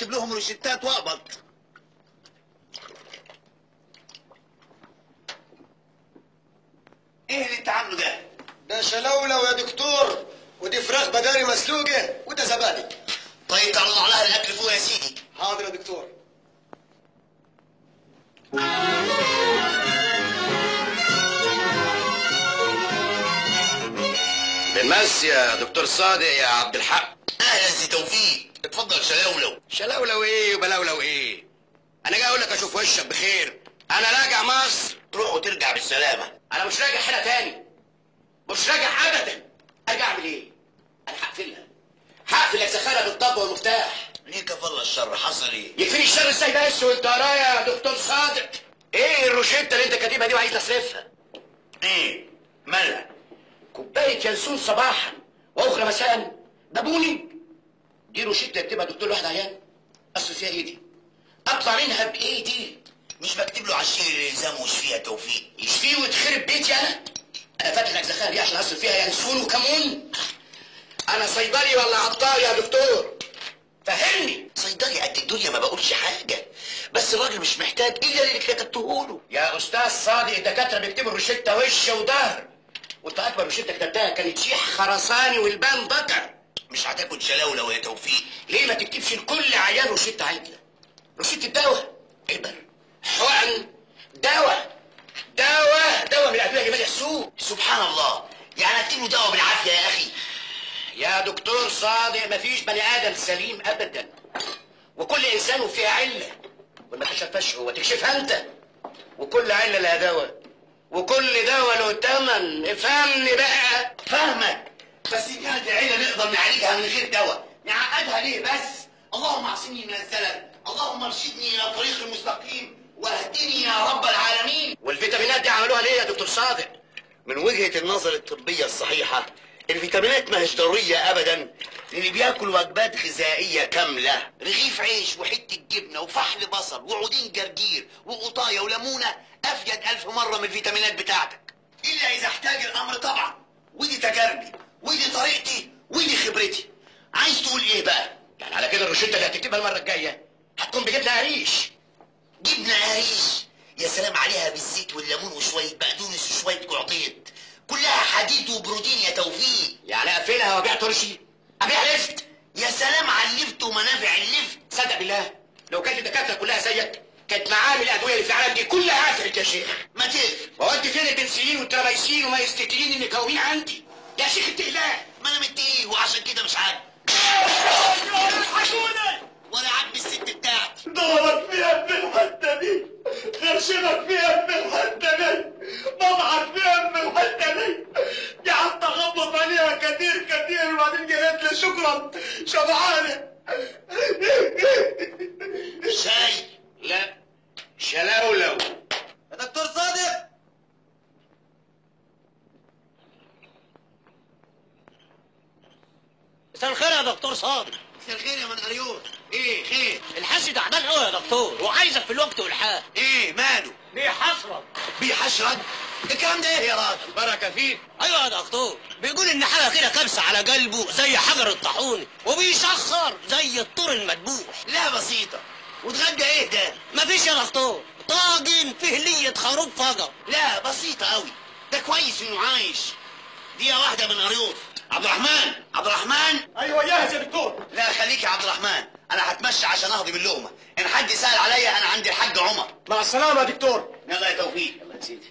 واكتب لهم روشتات واقبض والبان ذكر مش هتاكل شلاولو يا توفيق. ليه ما تكتبش لكل عيان روشته عدله روشته دواء ابر حقن. دواء. دواء. دواء من الأدوية اللي مالية السوق. سبحان الله. يعني اكتب له دواء بالعافية يا أخي. يا دكتور صادق مفيش بني آدم سليم ابدا. وكل إنسان فيها علة. وما تشفش هو تكشفها أنت. وكل علة لها دواء. وكل دواء له تمن. افهمني بقى. فاهمك. بس إن كانت العيلة نقدر نعالجها من غير دواء. نعقدها ليه بس؟ اللهم اعصمني من الزلل اللهم ارشدني إلى طريق المستقيم. واهدني يا رب العالمين. والفيتامينات دي عملوها ليه يا دكتور صادق؟ من وجهة النظر الطبية الصحيحة الفيتامينات ما هيش ضرورية أبدا اللي بياكل وجبات غذائية كاملة. رغيف عيش وحتة جبنة وفحل بصل وعودين جرجير وقطاية وليمونة أفيد ألف مرة من الفيتامينات بتاعتك. إلا إذا احتاج الأمر طبعا. ودي تجاربي. ودي طريقتي ودي خبرتي. عايز تقول إيه بقى؟ يعني على كده الروشته اللي هتكتبها المرة الجاية هتكون بجبنه قريش جبنة قريش يا سلام عليها بالزيت والليمون وشوية بقدونس وشوية قعطيط كلها حديد وبروتين يا توفيق. يعني أقفلها وأبيع ترشي. أبيع لفت يا سلام على اللفت ومنافع اللفت صدق بالله لو كانت الدكاترة كلها زيك كانت معامل الأدوية اللي في العالم دي كلها قفلت يا شيخ. ما تقفل وودي فين البنسلين والتراميسين وما يستكلين اللي كومين عندي؟ يا شيخ اتق الله ما أنا متقيه وعشان كده مش عاجب ولا عاجب الست بتاعتي. دورك فيها ابن الحتة دي. غرشمك فيها ابن الحتة دي. بضعك فيها ابن الحتة دي. قعدت اخبط عليها كتير كتير وبعدين قالت لي شكرا. شبعانة. شاي. لا شلاولو يا دكتور صادق. مساء الخير يا دكتور صادق. مساء الخير يا منغريور إيه خير. الحاج تعبان قوي يا دكتور وعايزك في الوقت والحال. إيه ماله؟ بيحصرك بيحشرك؟ الكلام ده إيه يا راجل؟ بركة فيك. أيوه يا دكتور. بيقول إن حاجة كده كبسة على قلبه زي حجر الطاحون وبيشخر زي الطور المدبوح. لا بسيطة. وتغدى إيه ده؟ مفيش يا دكتور. طاجن فيه لية خروف فقط لا بسيطة قوي ده كويس إنه عايش. دقيقة واحدة من غريوط عبد الرحمن عبد الرحمن أيوه جاهز يا دكتور. لا خليك يا عبد الرحمن أنا هتمشى عشان اهضم اللقمة. إن حد سال عليا أنا عندي الحاج عمر. مع السلامة يا دكتور. يلا يا توفيق. يلا يا سيدي.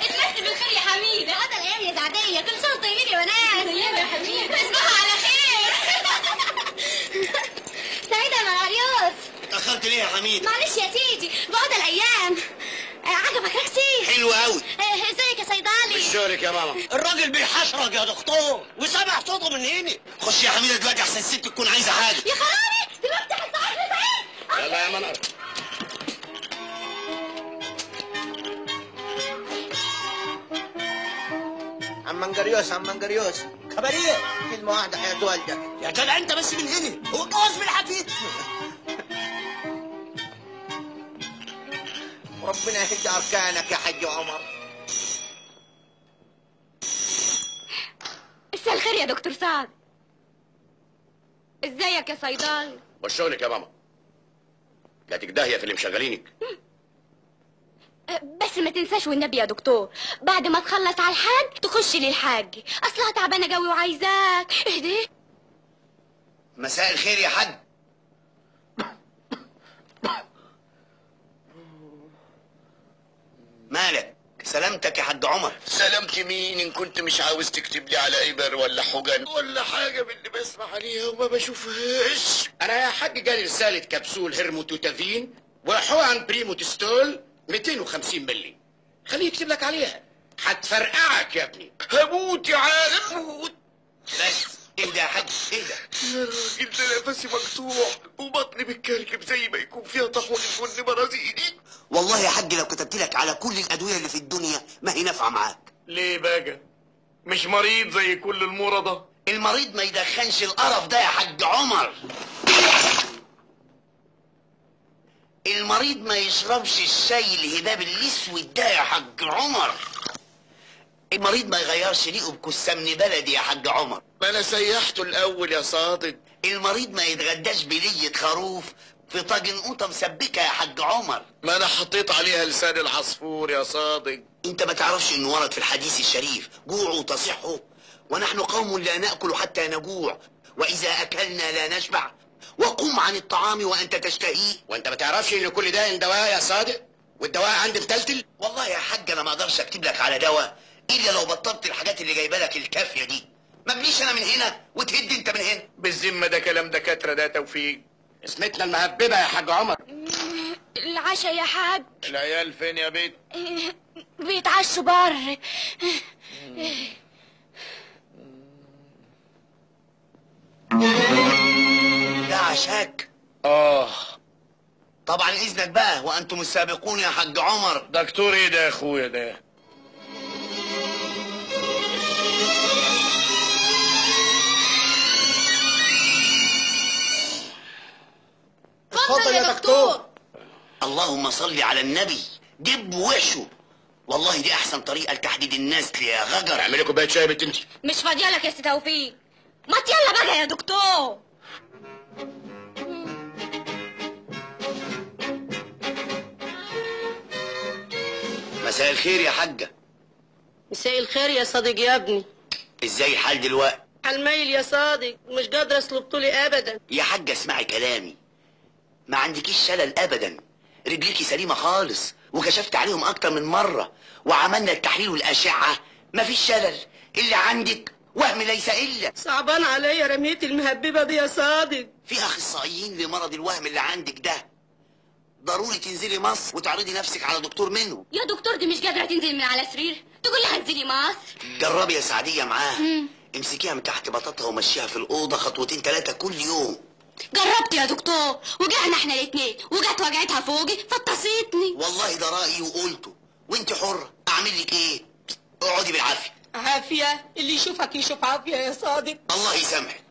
المسي بالخير يا حميدة هذا الأيام يا سعدية كل سنة طيبين يا بنات طيبة يا حميدة تصبحوا على خير. سعيدة مع العريس يا حميد؟ معلش يا سيدي بعد الأيام. آه، عجبك ركسي حلو قوي آه، إزيك يا صيدلي شغلك يا ماما. الراجل بيحشرج يا دكتور. وسامع صوته من هنا خش يا حميدة دلوقتي أحسن الست تكون عايزة حاجة. يا خرابي دلوقتي هتصعد لي سعيد يلا يا منار. عم منقريوس عم منقريوس خبرية. كلمة واحدة حياة والدك. يا جدع أنت بس من هنا. هو الجواز بالحفيد وربنا يهد أركانك يا حج عمر. مساء الخير يا دكتور سعد. إزيك يا صيدلي وشغلك يا ماما؟ جاتك داهيه في اللي مشغلينك. آه، بس ما تنساش والنبي يا دكتور بعد ما تخلص على الحاج تخش للحاج. أصلها تعبانة قوي وعايزاك. اهدي. مساء الخير يا حاج. مالك؟ سلامتك يا حاج عمر. سلامتي مين؟ إن كنت مش عاوز تكتب لي على ابر ولا حجن. ولا حاجة من اللي بسمع عليها وما بشوفهاش. أنا يا حاج جالي رسالة كبسول هرموتوتافين وحقن بريموتستول 250 مللي. خليه يكتب لك عليها. هتفرقعك يا ابني. هموت يا عالم. موت بس. اهدى يا حاج اهدى يا راجل ده نفسي مقطوع وبطني بتكركب زي ما يكون فيها طاحون البن برازيلي والله يا حاج لو كتبت لك على كل الأدوية اللي في الدنيا ما هي نافعة معاك. ليه بقى مش مريض زي كل المرضى؟ المريض ما يدخنش القرف ده يا حاج عمر. المريض ما يشربش الشاي الهباب الأسود ده يا حاج عمر. المريض ما يغيرش ريقه بكسمن بلدي يا حاج عمر. ما أنا سيحته الأول يا صادق. المريض ما يتغداش بلية خروف في طاجن قوطة مسبكة يا حاج عمر. ما أنا حطيت عليها لسان العصفور يا صادق. أنت ما تعرفش انه ورد في الحديث الشريف جوعوا تصحوا ونحن قوم لا نأكل حتى نجوع. وإذا أكلنا لا نشبع. وقم عن الطعام وأنت تشتهيه. وأنت ما تعرفش إن كل ده دواء يا صادق؟ والدواء عندي متلتل والله يا حاج أنا ما أقدرش أكتب لك على دواء. إلا لو بطلت الحاجات اللي جايبة لك الكافية دي. ما بنيش أنا من هنا وتهد أنت من هنا. بالذمة ده كلام دكاترة ده توفيق. اسمتنا المهببة يا حاج عمر. العشاء يا حاج. العيال فين يا بيت؟ بيتعشوا بره ده عشاك. آه. طبعا إذنك بقى وأنتم السابقون يا حاج عمر. دكتور إيه ده يا أخويا ده؟ اتفضل يا دكتور. اللهم صل على النبي. دب وشه. والله دي أحسن طريقة لتحديد النسل يا غجر. اعملي كوبايه شاي يا بنت انت. مش فاضيه لك يا سي توفيق. ما يلا بقى يا دكتور. مساء الخير يا حاجة. مساء الخير يا صادق يا ابني. إزاي الحال دلوقتي؟ حالميل يا صادق مش قادرة أسلب طولي ابدا. يا حاجة اسمعي كلامي. ما عندكيش شلل ابدا. رجليكي سليمة خالص وكشفت عليهم أكتر من مرة وعملنا التحليل والأشعة. مفيش شلل. اللي عندك وهم ليس إلا. صعبان عليا رميت المهببة دي يا صادق. في أخصائيين لمرض الوهم اللي عندك ده. ضروري تنزلي مصر وتعرضي نفسك على دكتور منه يا دكتور دي مش قادرة تنزل من على سرير. تقول لها انزلي مصر. جربي يا سعدية معاها. امسكيها من تحت بطاطها ومشيها في الأوضة خطوتين ثلاثة كل يوم. جربت يا دكتور. وجعنا إحنا الاتنين. وجت وجعتها فوقي فاتصيتني والله ده رأيي وقلته. وانت حره أعمل لك إيه؟ اقعدي بالعافية. عافية. اللي يشوفك يشوف عافية يا صادق. الله يسامحك.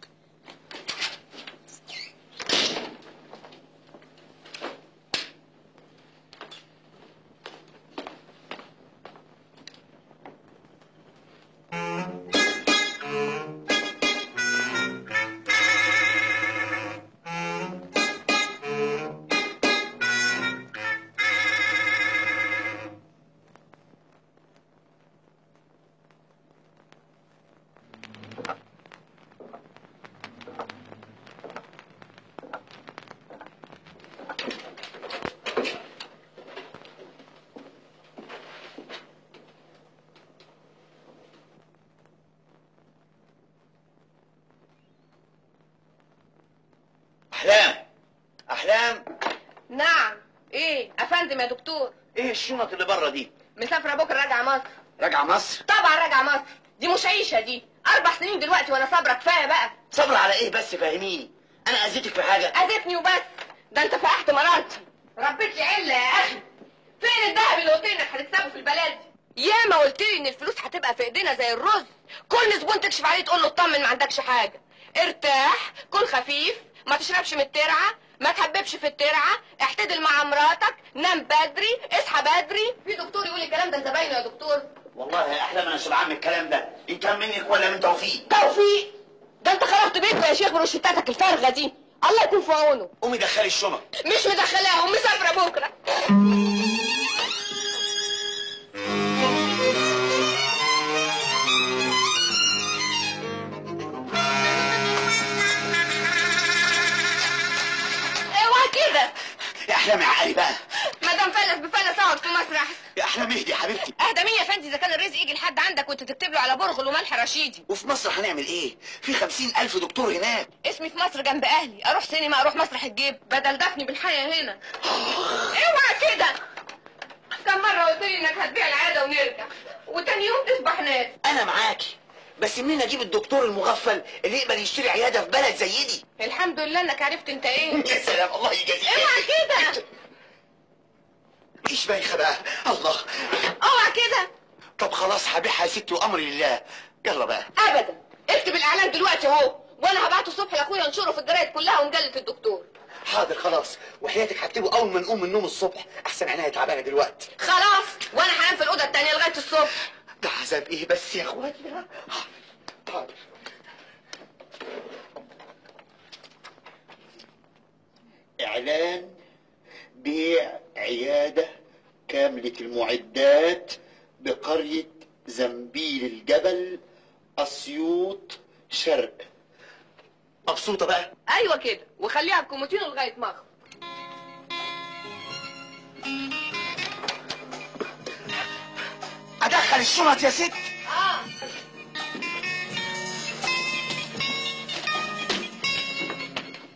احلام عقلي بقى مدام فلس بفلس اقعد في مصر احسن يا احلام اهدي يا حبيبتي. اهدى مين يا فندي إذا كان الرزق يجي لحد عندك وأنت تكتب له على برغل وملح رشيدي. وفي مصر هنعمل إيه؟ في خمسين ألف دكتور هناك. اسمي في مصر جنب أهلي. أروح سينما أروح مسرح الجيب. بدل دفني بالحياة هنا. اوعى كده. كم مرة قلت لي إنك هتبيع العادة ونرجع. وتاني يوم تصبح ناس. أنا معاكي. بس منين أجيب الدكتور المغفل اللي يقبل يشتري عياده في بلد زي دي؟ الحمد لله انك عرفت انت إيه. يا سلام الله يجازيك. اوعى كده. إيش بايخه بقى الله. اوعى كده. طب خلاص هبيعها يا ستي وامري لله. يلا بقى. ابدا. اكتب الاعلان دلوقتي اهو وأنا هبعته الصبح لاخويا انشره في الجرايد كلها ومجله الدكتور. حاضر خلاص. وحياتك هكتبه اول ما نقوم من النوم الصبح. احسن عينيا تعبانة دلوقتي. خلاص وأنا هنام في الأوضة التانية لغاية الصبح. ده عذاب إيه بس يا اخواتي حاضر إعلان بيع عيادة كاملة المعدات بقرية زنبيل الجبل أسيوط شرق. مبسوطة بقى؟ أيوه كده. وخليها بكوموتينو لغاية ما اخرج ادخل الشنط يا ست آه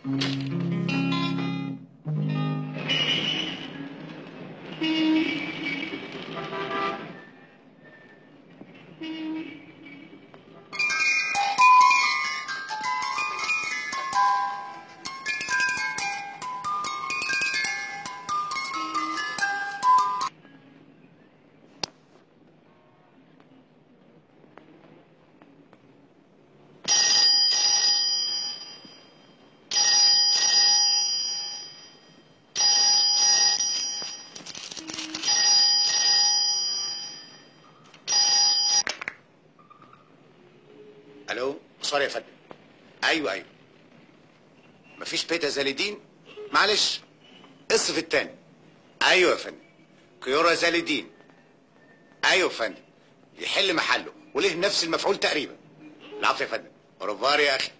ألو بيتا زاليدين؟ معلش اصرف التاني. أيوه يا فندم. كيورا زاليدين. أيوه يا فندم. يحل محله وليه نفس المفعول تقريبا. العفو يا فندم. au revoir يا أخي.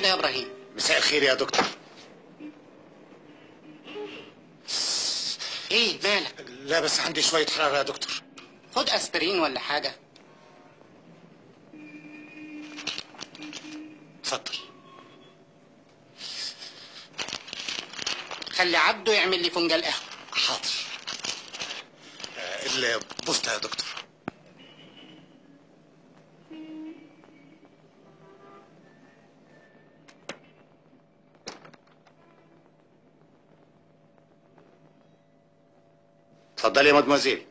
سعيدة يا إبراهيم. مساء الخير يا دكتور. إيه مالك؟ لا بس عندي شوية حرارة يا دكتور. خد أسبرين ولا حاجة. اتفضل. خلي عبده يعمل لي فنجان قهوة. حاضر. آه، البوسطه يا دكتور. اتفضلي يا مدموزيل.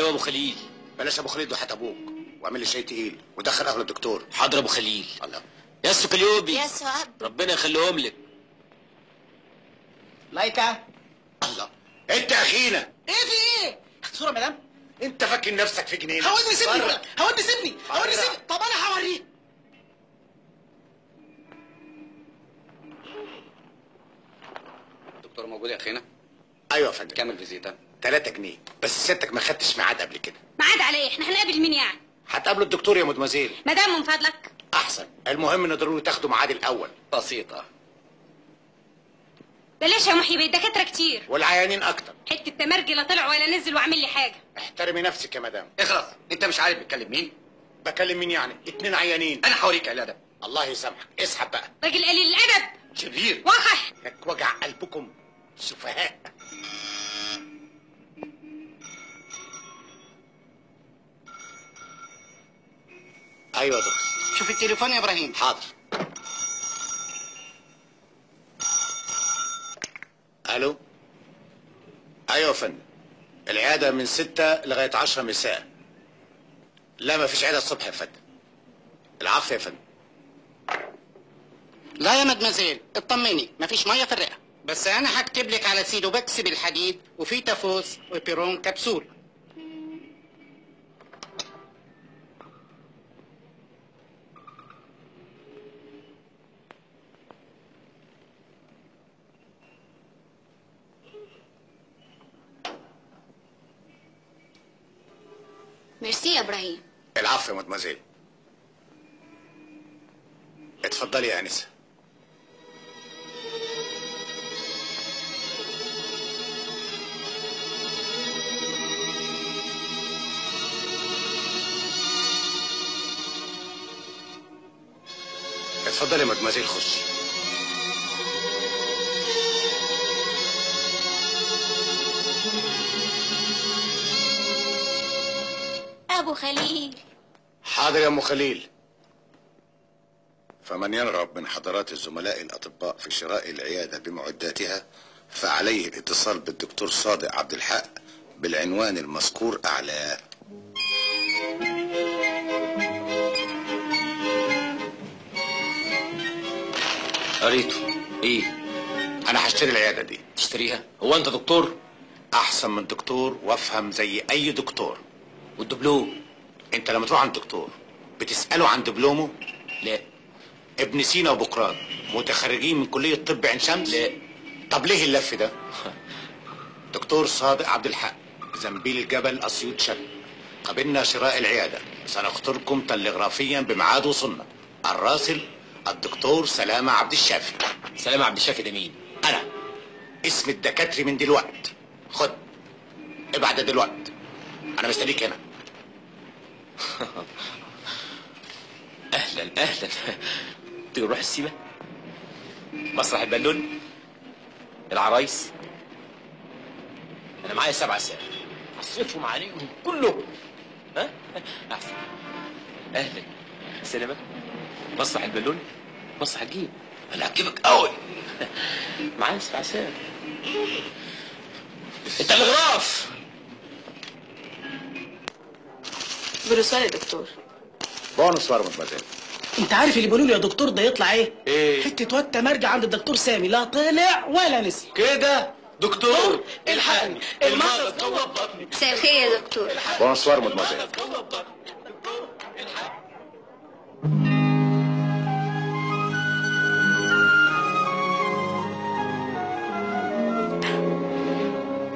أيوه أبو خليل. بلاش أبو خليل وحياة أبوك. واعمل لي شاي تقيل. ودخل اغلى الدكتور. حاضر أبو خليل. الله. يا سكليوبي يا سعد ربنا يخليهم لك. لايكا الله. انت أخينا. إيه في إيه؟ صورة مدام. انت فاكر نفسك في جنينة. هودني سيبني. هودني سيبني هودني. سيبني طب أنا هوريك دكتور موجود يا أخينا؟ أيوه يا فندم. كام الفيزيتا 3 جنيه. بس سيادتك ما خدتش ميعاد قبل كده. معاد عليه إحنا هنقابل مين يعني؟ هتقابلوا الدكتور يا مدمزيل مدام من فضلك. أحسن. المهم إن ضروري تاخدوا ميعاد الأول. بسيطة. بلاش يا محي الدكاتره كتير. والعيانين أكتر. حتة تمرجي لا طلع ولا نزل وعامل لي حاجة. احترمي نفسك يا مدام. اخلص. أنت مش عارف بتكلم مين؟ بكلم مين يعني؟ اتنين عيانين. أنا هوريك الادب الله يسامحك. اسحب بقى. راجل قليل الأدب. شرير وقح لك وجع قلبكم سفهاء. أيوه يا دكتور. شوف التليفون يا إبراهيم. حاضر. ألو؟ أيوه يا فندم. العيادة من ستة لغاية عشرة مساء. لا ما فيش عيادة الصبح يا فندم. العفو يا فندم. لا يا مدمزيل اطمني مفيش مية في الرئة. بس أنا هكتب لك على سيدوبكس بالحديد وفي تافوس وبيرون كبسول. ميرسي يا إبراهيم. العفو يا مدمزيل اتفضلي يا انسه اتفضلي يا مدمزيل خش. أبو خليل. حاضر يا ام خليل. فمن يرغب من حضرات الزملاء الأطباء في شراء العيادة بمعداتها فعليه الاتصال بالدكتور صادق عبد الحق بالعنوان المذكور اعلاه قريته إيه؟ أنا هشتري العيادة دي. تشتريها؟ هو أنت دكتور؟ أحسن من دكتور وأفهم زي أي دكتور. والدبلوم. انت لما تروح عند دكتور بتسأله عن دبلومه لا. ابن سينا وبقراط متخرجين من كلية طب عين شمس؟ لا. طب ليه اللف ده؟ دكتور صادق عبد الحق زنبيل الجبل أسيوط شرق. قبلنا شراء العيادة سنخطركم تلغرافيا بميعاد وصلنا. الراسل الدكتور سلامة عبد الشافي. سلام عبد الشافي ده مين؟ أنا. اسم الدكاتري من دلوقت. خد ابعد دلوقت. أنا مستنيك هنا. أهلا أهلا. تيجي نروح السيما؟ مسرح البالون؟ العرايس؟ أنا معايا سبع ساعات أصرفهم عليهم كلهم. ها؟ أحسن. أهلا. سينما؟ مسرح البالون؟ مسرح الجيب أنا هجيبك قوي معايا سبع ساعات التلغراف بروسال يا دكتور بونسوار مدمزيل انت عارف اللي بيقولوا لي يا دكتور ده يطلع إيه؟ إيه؟ حتة واد تمرجع عند الدكتور سامي لا طلع ولا نسي. كده؟ دكتور؟ الحقني. المرض جوه بطني مساء الخير يا دكتور. بونسوار مدمزيل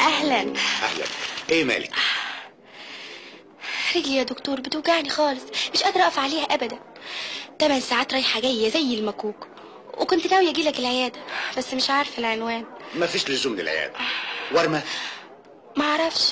أهلا. أهلا. إيه مالك؟ رجلي يا دكتور بتوجعني خالص. مش قادرة أقف عليها ابدا. تمن ساعات رايحة جاية زي المكوك. وكنت ناوية أجيلك العيادة بس مش عارفة العنوان. مفيش لزوم للعيادة. ورمه ما أعرفش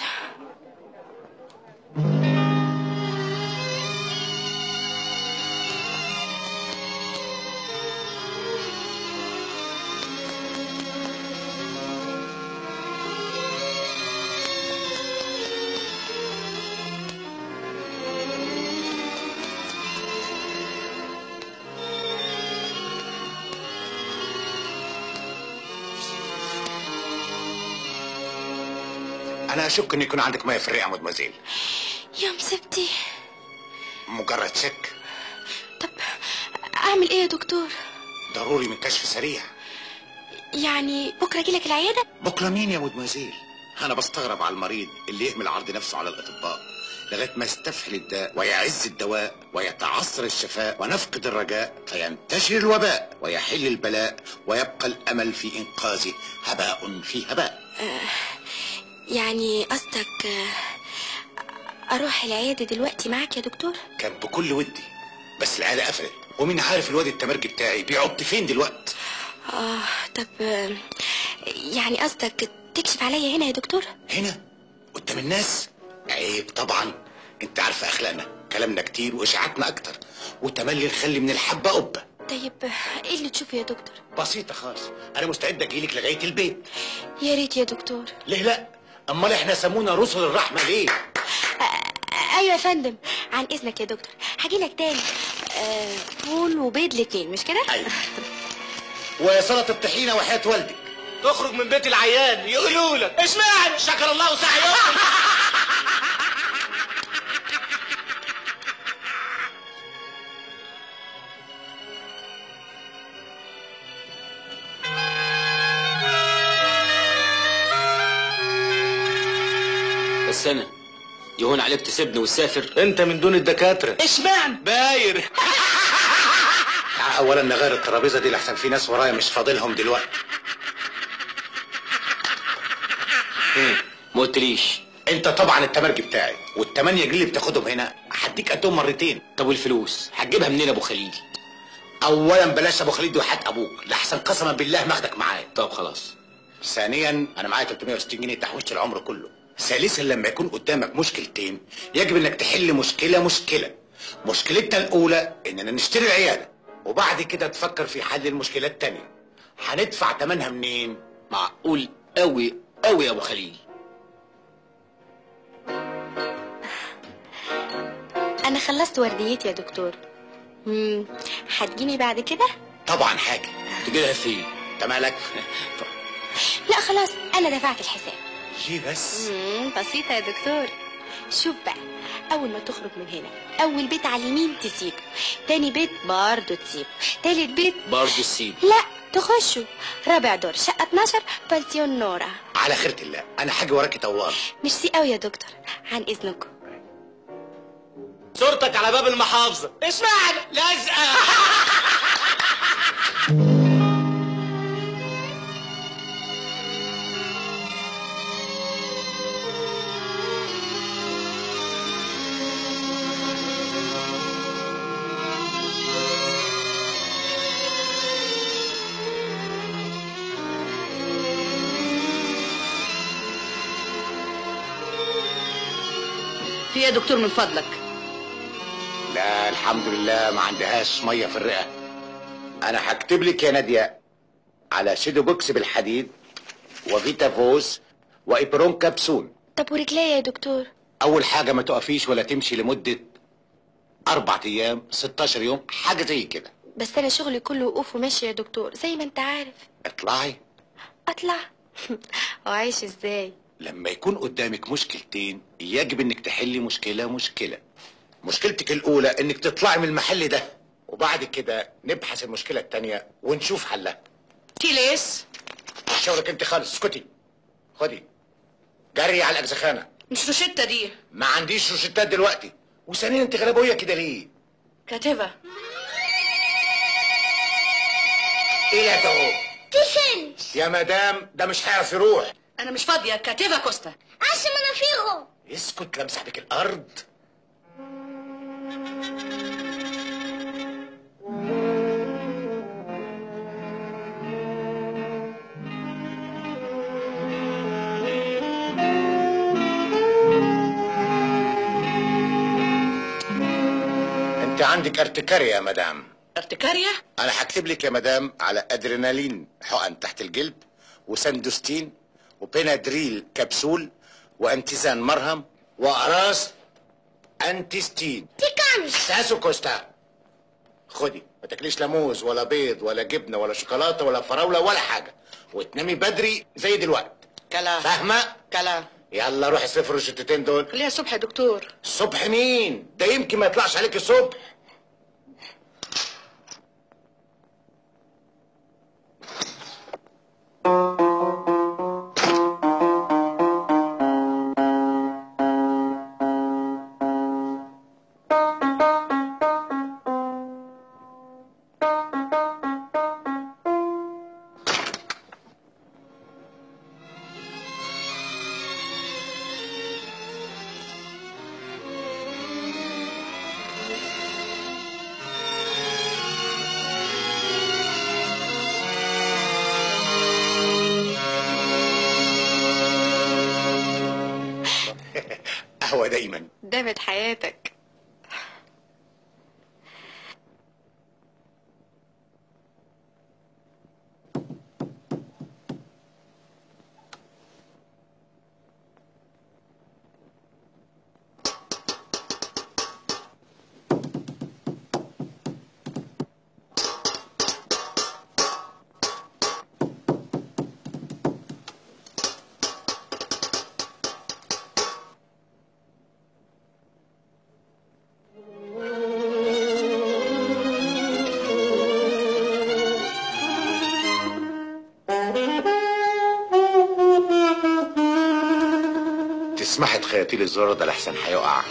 أشك أن يكون عندك ميه في الرئة مدمزيل يا مصيبتي مجرد شك أعمل إيه يا دكتور؟ ضروري من كشف سريع. يعني بكرة اجيلك العيادة؟ بكرة مين يا مدمزيل أنا بستغرب على المريض اللي يهمل عرض نفسه على الأطباء لغاية ما يستفحل الداء ويعز الدواء ويتعثر الشفاء ونفقد الرجاء فينتشر الوباء ويحل البلاء ويبقى الأمل في انقاذه هباء في هباء. يعني قصدك أروح العيادة دلوقتي معاك يا دكتور؟ كان بكل ودي بس العيله قفلت ومين عارف الواد التمرجي بتاعي بيعط فين دلوقتي آه طب يعني قصدك تكشف عليا هنا يا دكتور؟ هنا؟ قدام الناس؟ عيب طبعا أنت عارفه أخلاقنا كلامنا كتير وإشاعاتنا أكتر وتملي نخلي من الحبة قبة. طيب إيه اللي تشوفه يا دكتور؟ بسيطة خالص أنا مستعد أجيلك لغاية البيت. يا ريت يا دكتور. ليه لأ؟ أمال إحنا سمونا رسل الرحمة ليه؟ أيوه يا فندم. عن إذنك يا دكتور. هجيلك تاني. آه فول وبيض الاتنين مش كده؟ أيوه. وسلطه الطحينة وحياة والدك. تخرج من بيت العيان يقولوا لك اشمعنى؟ شكر الله سعيكم يهون عليك تسيبني وتسافر. انت من دون الدكاترة. إشمعنى؟ باير. اولا نغير الترابيزة دي لحسن في ناس ورايا مش فاضلهم دلوقتي. ما قلتليش. أنت طبعا التمرجي بتاعي والتمانية جنيه اللي بتاخدهم هنا هديك قدهم مرتين. طب والفلوس؟ هتجيبها منين يا أبو خليل؟ اولا بلاش أبو خليل وحياة أبوك. لحسن قسما بالله ماخدك معايا. طب خلاص. ثانيا أنا معايا 360 جنيه تحويشه العمر كله. ثالثا لما يكون قدامك مشكلتين يجب إنك تحل مشكلة مشكلة. مشكلتنا الأولى إننا نشتري العياده وبعد كده تفكر في حل المشكلة التانية. هندفع تمنها منين؟ معقول قوي قوي يا أبو خليل. أنا خلصت ورديتي يا دكتور. مم، هتجيني بعد كده؟ طبعا حاجة. تجيبها فين؟ انت مالك؟ لا خلاص أنا دفعت الحساب. ليه بس. مم، بسيطة يا دكتور. شوف بقى أول ما تخرج من هنا أول بيت على اليمين تسيبه تاني بيت برضه تسيبه تالت بيت برضه السيب لا تخشه. رابع دور شقة 12 بنسيون نورا على خيرة الله أنا حاجة وراكي طوال. ميرسي قوي يا دكتور عن إذنكم. صورتك على باب المحافظة. اشمعنى لازقه دكتور من فضلك. لا الحمد لله ما عندهاش مية في الرئة. أنا هكتب لك يا نادية على سيدو بوكس بالحديد وفيتا فوز وإبرون كبسول طب ورجليا يا دكتور؟ أول حاجة ما تقفيش ولا تمشي لمدة أربع أيام 16 يوم حاجة زي كده. بس أنا شغلي كله وقوف وماشي يا دكتور زي ما أنت عارف. اطلعي. أطلع. وعايش إزاي؟ لما يكون قدامك مشكلتين يجب إنك تحلي مشكلة مشكلة. مشكلتك الأولى إنك تطلعي من المحل ده وبعد كده نبحث المشكلة التانية ونشوف حلها. تيليس؟ شغلك أنت خالص اسكتي. خدي. جري على الأجزخانة. مش روشتة دي. ما عنديش روشتات دلوقتي. وثانيا أنت غلبوية كده ليه؟ كاتبة. إيه يا تهو تفنش يا مدام ده مش هيعرف يروح أنا مش فاضية كاتبة كوستا. عشان مناخيره اسكت لمسح بك الأرض. أنت عندك ارتكاريا يا مدام. ارتكاريا أنا هكتب لك يا مدام على أدرينالين حقن تحت الجلد وسندوستين وبينادريل كبسول وانتيزان مرهم واقراص أنتيستين. تيكانش ساسو كوستا. خدي ما تاكليش لا موز ولا بيض ولا جبنة ولا شوكولاتة ولا فراولة ولا حاجة. وتنامي بدري زي دلوقتي. كلا. فاهمة؟ كلا. يلا روح اصرف الروشتتين دول. خليها الصبح يا دكتور. الصبح مين؟ ده يمكن ما يطلعش عليك الصبح. الزرار ده لحسن هيقع.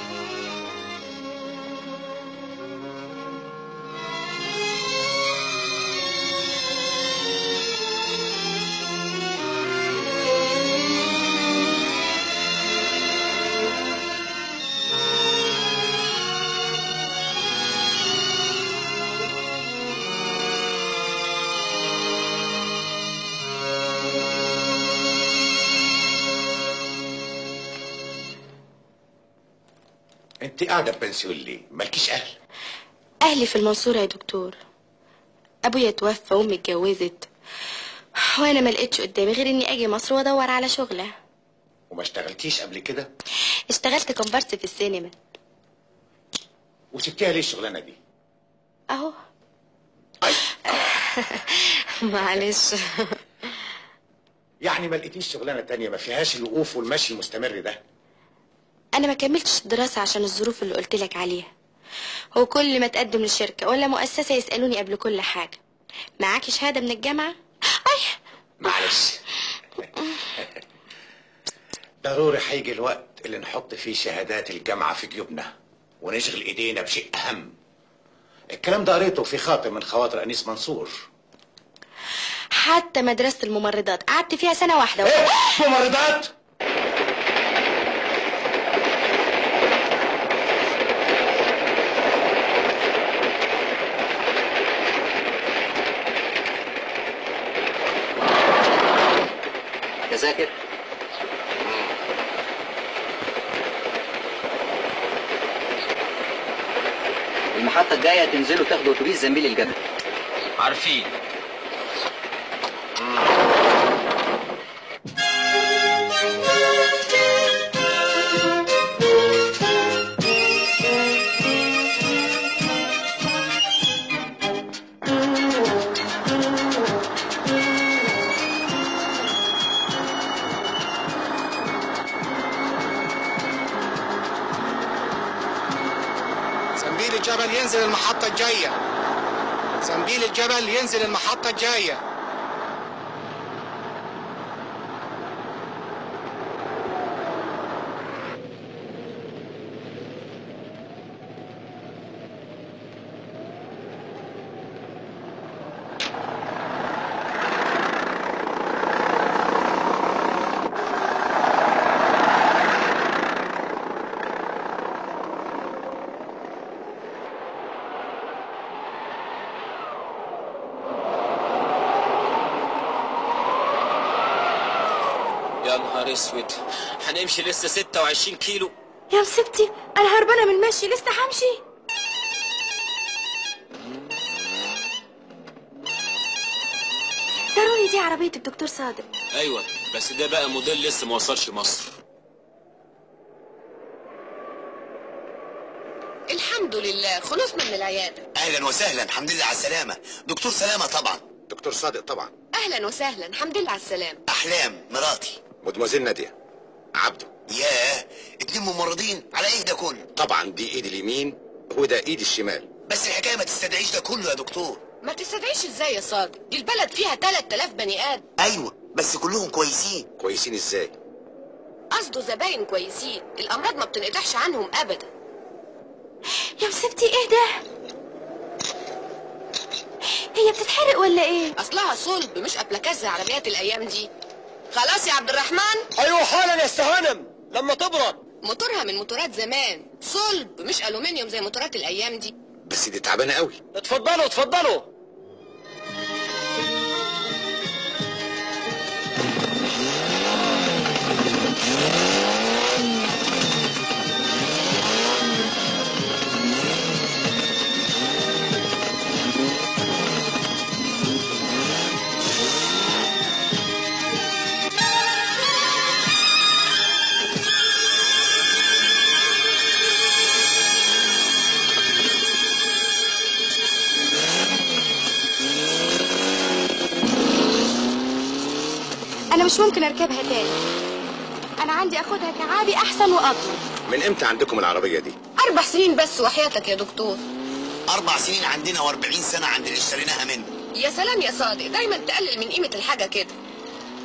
انت قاعدة بنسيون ليه مالكيش أهل. أهلي في المنصورة يا دكتور. أبويا توفى وامي اتجوزت. وأنا ما لقيتش قدامي غير إني أجي مصر وأدور على شغلة. وما اشتغلتيش قبل كده؟ اشتغلت كومبارس في السينما. وسبتيها ليه الشغلانة دي؟ أهو. معلش. يعني ما لقيتيش شغلانة تانية ما فيهاش الوقوف والمشي المستمر ده؟ أنا ما كملتش الدراسة عشان الظروف اللي قلت لك عليها. وكل ما تقدم لشركة ولا مؤسسة يسألوني قبل كل حاجة. معاكي شهادة من الجامعة؟ معلش. ضروري هيجي الوقت اللي نحط فيه شهادات الجامعة في جيوبنا ونشغل إيدينا بشيء أهم. الكلام ده قريته في خاطر من خواطر أنيس منصور. حتى مدرسة الممرضات. قعدت فيها سنة واحدة. إيه؟ ممرضات؟ تذاكر المحطة الجاية تنزلوا تاخدوا أتوبيس زنبيل الجبل. عارفين. المحطة الجاية. زنبيل الجبل ينزل المحطة الجاية يا نهار اسود هنمشي لسه 26 كيلو. يا مصيبتي أنا هربانة من المشي لسه همشي. ضروري دي عربية الدكتور صادق. أيوه بس ده بقى موديل لسه ما وصلش مصر. الحمد لله خلصنا من العيادة. أهلا وسهلا الحمد لله على السلامة. دكتور سلامة طبعا. دكتور صادق طبعا. أهلا وسهلا الحمد لله على السلامة. أحلام مراتي. مدموزيل نادية. عبده. ياه اتنين ممرضين على إيه ده كله. طبعا دي إيد اليمين وده إيد الشمال. بس الحكاية ما تستدعيش ده كله يا دكتور. ما تستدعيش إزاي يا صادق؟ دي البلد فيها 3000 بني آدم. أيوه بس كلهم كويسين. كويسين إزاي؟ قصده زباين كويسين الأمراض ما بتنقطعش عنهم ابدا. يا مسبتي إيه ده؟ هي بتتحرق ولا إيه؟ أصلها صلب مش ابلكاز زي عربيات الأيام دي. خلاص يا عبد الرحمن. أيوه حالا يا استهانم لما تبرد. موتورها من موتورات زمان. صلب مش ألومنيوم زي موتورات الأيام دي. بس دي تعبانة قوي. اتفضلوا اتفضلوا. مش ممكن أركبها تاني. أنا عندي أخدها كعابي أحسن وأطول. من إمتى عندكم العربية دي؟ أربع سنين بس وحياتك يا دكتور. أربع سنين عندنا وأربعين سنة عند اللي اشتريناها منه. يا سلام يا صادق دايما تقلل من قيمة الحاجة كده.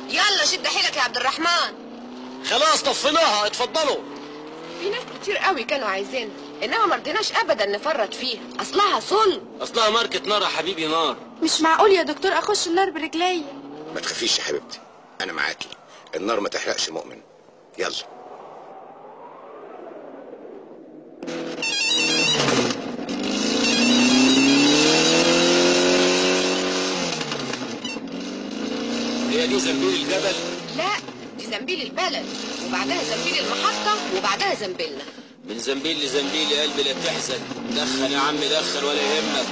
يلا شد حيلك يا عبد الرحمن. خلاص طفيناها اتفضلوا. في ناس كتير قوي كانوا عايزينها انما ما رضيناش ابدا نفرط فيها. أصلها صلب. أصلها ماركة نار يا حبيبي نار. مش معقول يا دكتور أخش النار برجليا ما تخافيش يا حبيبتي. أنا معاكي. النار ما تحرقش مؤمن. يلا. هي دي زنبيل الجبل؟ لا دي زنبيل البلد وبعدها زنبيل المحطة وبعدها زنبيلنا. من زنبيل لزنبيل يا قلبي لا تحزن. دخل يا عم دخل ولا يهمك.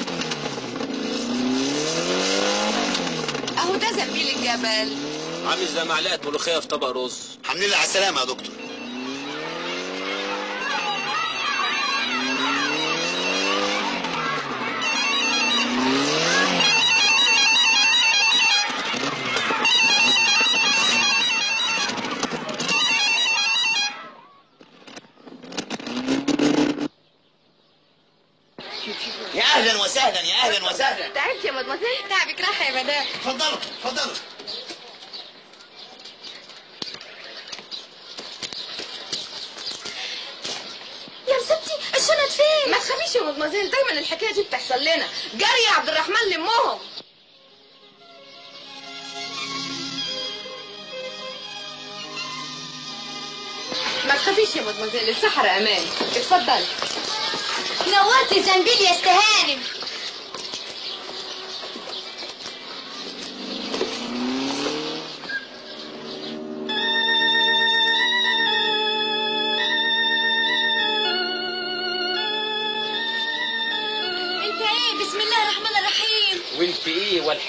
أهو ده زنبيل الجبل. عامل زي معلقة ملوخية في طبق رز الحمد لله على السلامة يا دكتور. يا أهلا وسهلا يا أهلا وسهلا. تعبت يا مدمزيل تعبك راحة يا مدام اتفضلوا اتفضلوا تخافيش يا مدمزيل دايما الحكاية دي بتحصل لنا. جري يا عبد الرحمن لمهم. ما تخافيش يا مدمزيل الصحراء أمان. اتفضلي. نورتي زنبيل يا استهانم.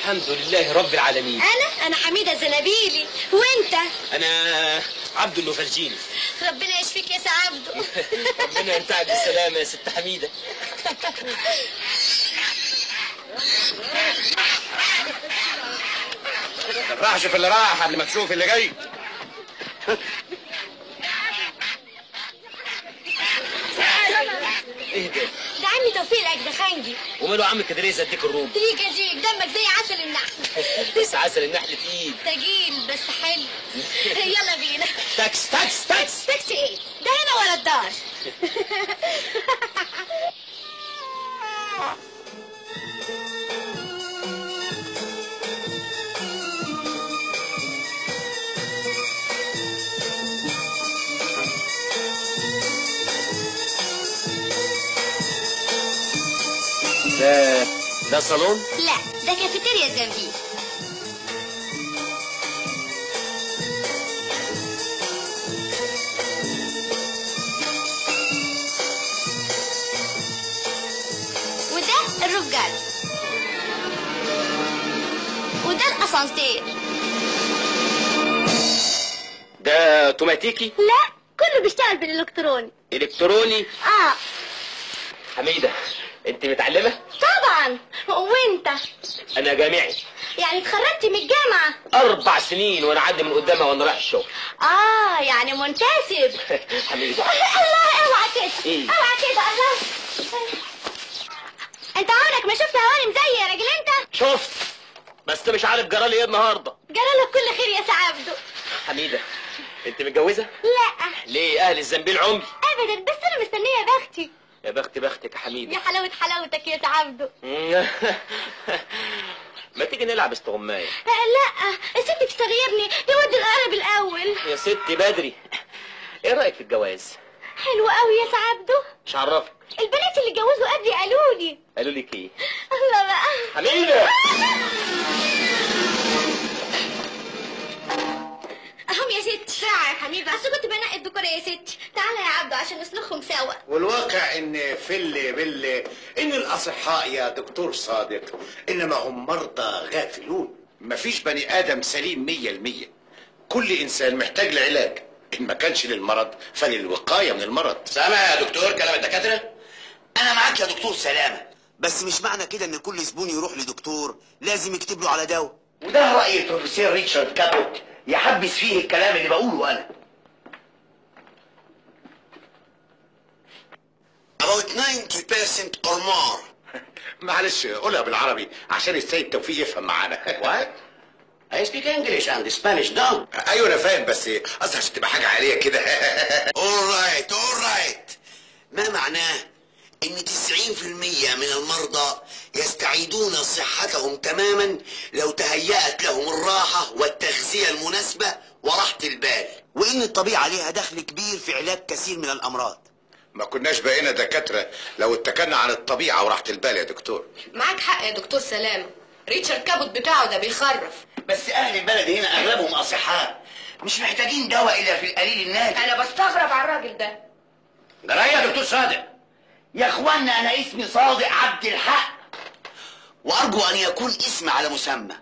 والحمد لله رب العالمين. أنا؟ أنا حميده زنبيلي وأنت؟ أنا عبد النوفلجيني ربنا يشفيك يا سعبده ربنا ينتعك بالسلامة يا ست حميدة. ما تفرحش في اللي راح قبل ما تشوف اللي جاي. إيه. ده ده عمي توفيق الاجدخانجي وماله عم كدريس أديك الروم. تيجي يا دمك زي عسل النحل. بس عسل النحل تقيل تجيل بس حلو. يلا بينا. تاكس تاكس تاكس. تاكسي إيه؟ ده هنا ورا الدار؟ ده ده صالون؟ لا ده كافيتيريا زنبيل وده الروف جارد وده الاسانسير ده اوتوماتيكي لا كله بيشتغل بالإلكتروني. إلكتروني؟ آه. حميدة انت متعلمة؟ طبعا. وانت؟ أنا جامعي. يعني اتخرجت من الجامعة؟ أربع سنين وأنا عدي من قدامها وأنا رايح الشغل. آه يعني منتسب. حبيبي الله اوعى كده إيه؟ اوعى كده الله. انت عمرك ما شفت هوانم زي يا راجل انت؟ شفت. بس مش عارف جرالي إيه النهارده. جرالك كل خير يا سعبده حميدة انت متجوزة؟ لا. ليه؟ أهل الزنبيل عمي ابدا. بس أنا مستنية بختي. يا بخت بختك يا حميدة. يا حلاوة حلاوتك يا سعبده ما تيجي نلعب استغمايه لا الست بتستغيرني يودي القرب الأول يا ستي بدري. إيه رأيك في الجواز؟ حلو قوي يا سعبده مش عرفك البنات اللي اتجوزوا قبلي قالوا لي. قالوا لك إيه؟ الله بقى. حميدة! اهم يا ست. ساعة يا حميدة. أصل كنت بنقي الدكور يا ستي تعالى يا عبدو عشان نسلخهم سوا. والواقع إن في اللي باللي إن الأصحاء يا دكتور صادق إنما هم مرضى غافلون. مفيش بني آدم سليم مية المية كل إنسان محتاج لعلاج. إن ما كانش للمرض فللوقاية من المرض. سامع يا دكتور كلام الدكاترة؟ أنا معاك يا دكتور سلامة. بس مش معنى كده إن كل زبون يروح لدكتور لازم يكتب له على دواء. وده رأي البروفيسور ريتشارد كابوت. يحبس فيه الكلام اللي بقوله أنا. About 90% or more معلش قولها بالعربي عشان السيد توفيق يفهم معانا. What? I speak English and Spanish don't. أيوه أنا فاهم بس قصدي عشان تبقى حاجة عالية كده. Alright alright ما معناه إن 90% من المرضى يستعيدون صحتهم تماما لو تهيأت لهم الراحة والتغذية المناسبة وراحة البال. وإن الطبيعة لها دخل كبير في علاج كثير من الأمراض. ما كناش بقينا دكاترة لو اتكلنا عن الطبيعة وراحة البال يا دكتور. معاك حق يا دكتور سلامة ريتشارد كابوت بتاعه ده بيخرف. بس أهل البلد هنا أغلبهم أصحاء. مش محتاجين دواء إلا في القليل النادر أنا بستغرب على الراجل ده. جرايه يا دكتور صادق؟ يا اخوانا أنا اسمي صادق عبد الحق وارجو أن يكون اسم على مسمى.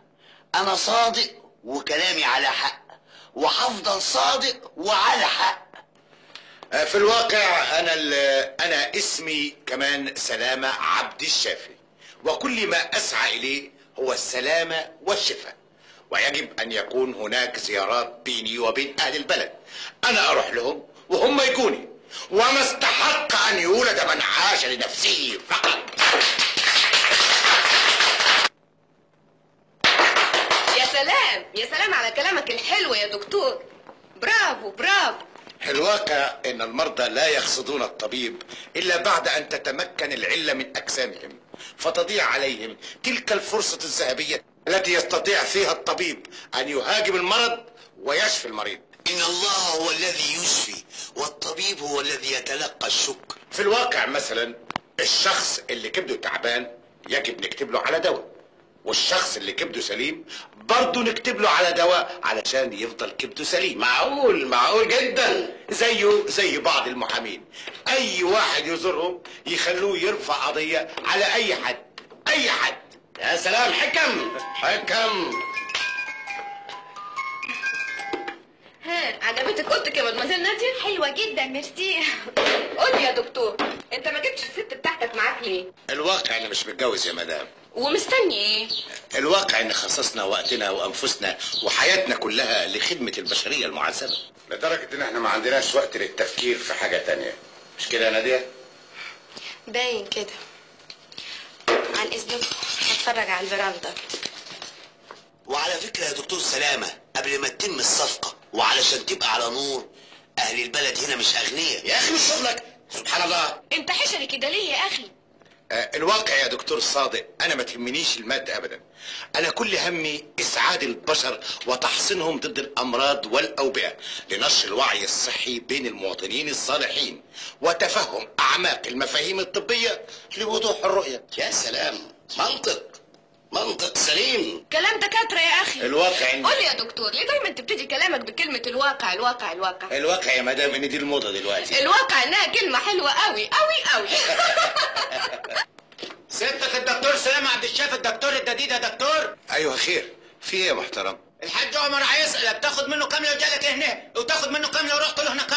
أنا صادق وكلامي على حق وهفضل صادق وعلى حق. آه، في الواقع أنا أنا اسمي كمان سلامة عبد الشافي وكل ما أسعى إليه هو السلامة والشفاء. ويجب أن يكون هناك زيارات بيني وبين أهل البلد. أنا أروح لهم وهم يجوني. وما استحق أن يولد من عاش لنفسه فقط. يا سلام يا سلام على كلامك الحلو يا دكتور. برافو برافو. الواقع إن المرضى لا يقصدون الطبيب إلا بعد أن تتمكن العلة من أجسامهم فتضيع عليهم تلك الفرصة الذهبية التي يستطيع فيها الطبيب أن يهاجم المرض ويشفي المريض. إن الله هو الذي يشفي والطبيب هو الذي يتلقى الشكر. في الواقع مثلا الشخص اللي كبده تعبان يجب نكتب له على دواء والشخص اللي كبده سليم برضه نكتب له على دواء علشان يفضل كبده سليم. معقول معقول جدا. زيه زي بعض المحامين. أي واحد يزورهم يخلوه يرفع قضية على أي حد. أي حد. يا سلام حكم! حكم! ها عجبتك اوضتك يا مدمزيل نادية حلوة جدا ميرسي. قول لي يا دكتور انت ما جبتش الست بتاعتك معاك ليه؟ الواقع أنا مش متجوز يا مدام. ومستني إيه؟ الواقع إن خصصنا وقتنا وأنفسنا وحياتنا كلها لخدمة البشرية المعذبة. لدرجة إن إحنا ما عندناش وقت للتفكير في حاجة تانية. مش كده يا نادية؟ باين كده. عن اذنك هتفرج على الفيراندا. وعلى فكرة يا دكتور سلامة قبل ما تتم الصفقة وعلشان تبقى على نور أهل البلد هنا مش أغنياء. يا أخي مش شغلك سبحان الله. انت حشري كده ليه يا أخي؟ آه، الواقع يا دكتور صادق أنا ما تهمنيش المادة ابدا. أنا كل همي إسعاد البشر وتحصينهم ضد الأمراض والأوبئة لنشر الوعي الصحي بين المواطنين الصالحين وتفهم أعماق المفاهيم الطبية لوضوح الرؤية. يا سلام. منطق. منطق سليم. كلام دكاترة يا أخي. الواقع إن- قول لي يا دكتور ليه دايما تبتدي كلامك بكلمة الواقع الواقع الواقع؟ الواقع يا مدام ان دي الموضة دلوقتي. الواقع إنها كلمة حلوة قوي قوي قوي ستك الدكتور سلام عبد الشافي الدكتور الجديد يا دكتور. أيوه خير. في إيه يا محترم؟ الحاج عمر هيسألك تاخد منه كام لو جالك هنا وتاخد منه كام لو رحت له هناك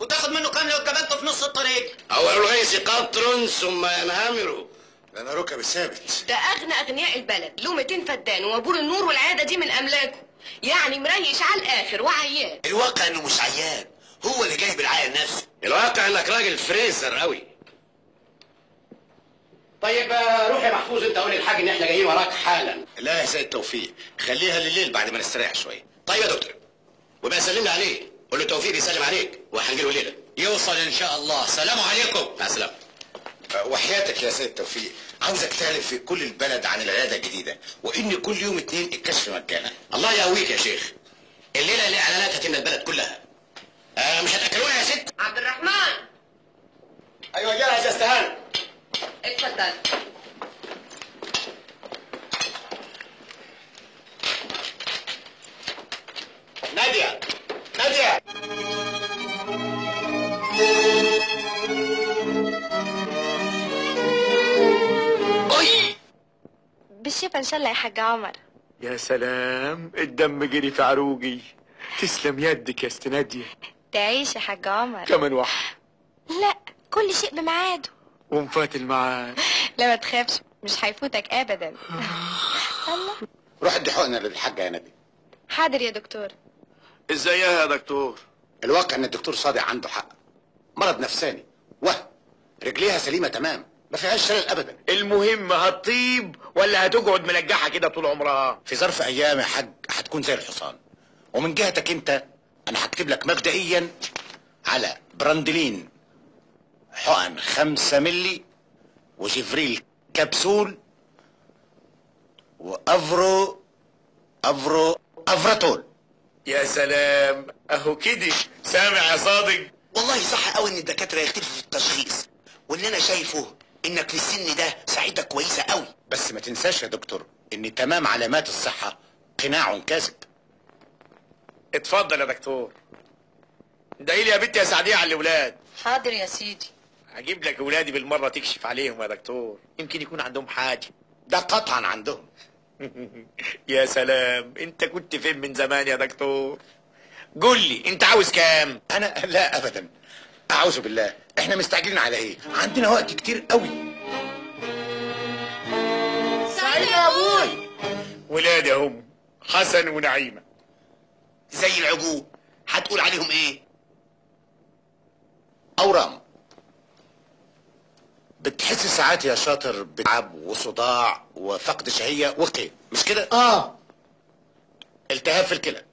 وتاخد منه كام لو اتقابلته في نص الطريق. أول الغيث قطر ثم ينهمر. ده أنا ركبي ثابت ده أغنى أغنياء البلد. له 200 فدان ومبور النور والعيادة دي من أملاكه. يعني مريش على الآخر وعيان. الواقع إنه مش عيان. هو اللي جايب العيا لنفسه الواقع إنك راجل فريزر قوي. طيب آه، روح يا محفوظ أنت قول للحاج إن إحنا جايين وراك حالا. لا يا سيد توفيق خليها لليل بعد ما نستريح شوية. طيب يا دكتور وبقى سلمنا عليه قول له توفيق بيسلم عليك وهنجي له الليلة يوصل إن شاء الله. سلام عليكم. مع السلامة. وحياتك يا سيد توفيق. عاوزك تعرف في كل البلد عن العيادة الجديدة وإن كل يوم اتنين الكشف مجانا الله يقويك يا شيخ. الليلة اللي إعلانات هتملى البلد كلها. آه مش هتاكلونا يا ست؟ عبد الرحمن. أيوه جاهز يا استهان. اتفضل. نادية. نادية. بالشفا ان شاء الله يا حاج عمر. يا سلام الدم جري في عروقي. تسلم يدك يا استنادية تعيش يا حاج عمر. كمان واحد. لا كل شيء بميعاده. ومفات المعاد لا ما تخافش مش هيفوتك ابدا. الله روح ادي حقنه للحاجه يا نبي. حاضر يا دكتور. ازيها يا دكتور؟ الواقع إن الدكتور صادق عنده حق. مرض نفساني. وهم رجليها سليمة تمام. ما فيهاش شلل ابدا. المهم هتطيب ولا هتقعد منجحة كده طول عمرها؟ في ظرف أيام يا حاج هتكون زي الحصان. ومن جهتك أنت أنا هكتب لك مبدئيا على براندلين. حقن خمسة ملي وجفريل كبسول وأفرو أفرو أفراتول. يا سلام. أهو كده. سامع يا صادق. والله صح قوي إن الدكاترة يختلفوا في التشخيص واللي أنا شايفه إنك في السن ده صحتك كويسة قوي. بس ما تنساش يا دكتور إن تمام علامات الصحة قناع كاذب. اتفضل يا دكتور. ادعي لي يا بنتي يا سعدية على الأولاد. حاضر يا سيدي. هجيب لك أولادي بالمرة تكشف عليهم يا دكتور. يمكن يكون عندهم حاجة. ده قطعا عندهم. يا سلام. أنت كنت فين من زمان يا دكتور؟ قول لي أنت عاوز كام؟ أنا لا ابدا. أعوذ بالله. إحنا مستعجلين على إيه؟ عندنا وقت كتير قوي. سعيد يا أبوي. ولادي هم حسن ونعيمة. زي العجوب. هتقول عليهم إيه؟ أورام. بتحس ساعات يا شاطر بتعب وصداع وفقد شهية وقيء مش كده؟ آه. التهاب في الكلى.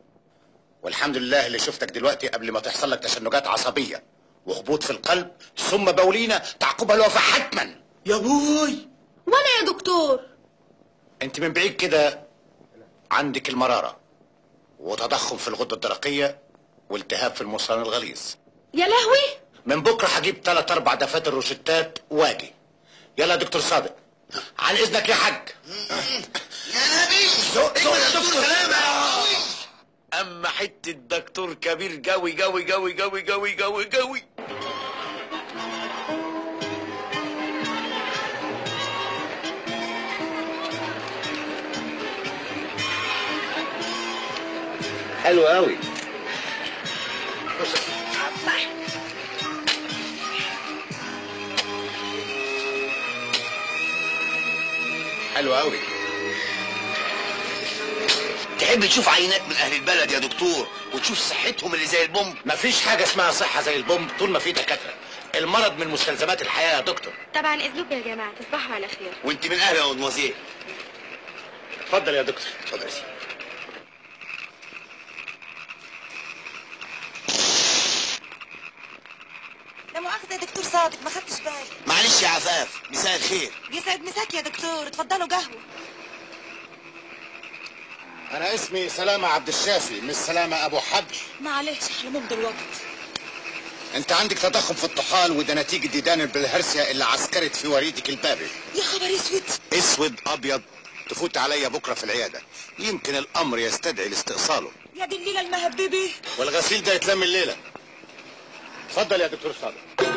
والحمد لله اللي شفتك دلوقتي قبل ما تحصل لك تشنجات عصبية. وهبوط في القلب ثم بولينة تعقبها الوفاة حتما. يا بوي. وأنا يا دكتور؟ انت من بعيد كده عندك المرارة وتضخم في الغدة الدرقية والتهاب في المصان الغليظ. يا لهوي! من بكرة هجيب تلات أربع دفاتر روشتات واجي. يلا يا دكتور صادق. عن إذنك يا حاج. يا نبي! زق زق يا دكتور أما حتة دكتور كبير قوي قوي قوي قوي قوي قوي قوي. حلو قوي. حلو قوي. تحب تشوف عينات من أهل البلد يا دكتور وتشوف صحتهم اللي زي البومب؟ مفيش حاجة اسمها صحة زي البومب طول ما في دكاترة. المرض من مستلزمات الحياة يا دكتور. طبعا اذنكم يا جماعة. تصبحوا على خير. وانت من أهل يا مدموزيل اتفضل يا دكتور. اتفضل يا سيدي. لا مؤاخذة يا دكتور صادق ما خدتش بالي. معلش يا عفاف مساء الخير. يسعد مساك يا دكتور. اتفضلوا قهوة. أنا اسمي سلامة عبد الشافي مش سلامة أبو حبل. معلش ممضي الوقت. أنت عندك تضخم في الطحال وده نتيجة ديدان البلهارسيا اللي عسكرت في وريدك البابي يا خبر أسود. أسود أبيض تفوت عليا بكرة في العيادة. يمكن الأمر يستدعي لاستئصاله. يا دي الليلة المهببة. والغسيل ده يتلم الليلة. اتفضل يا دكتور صادق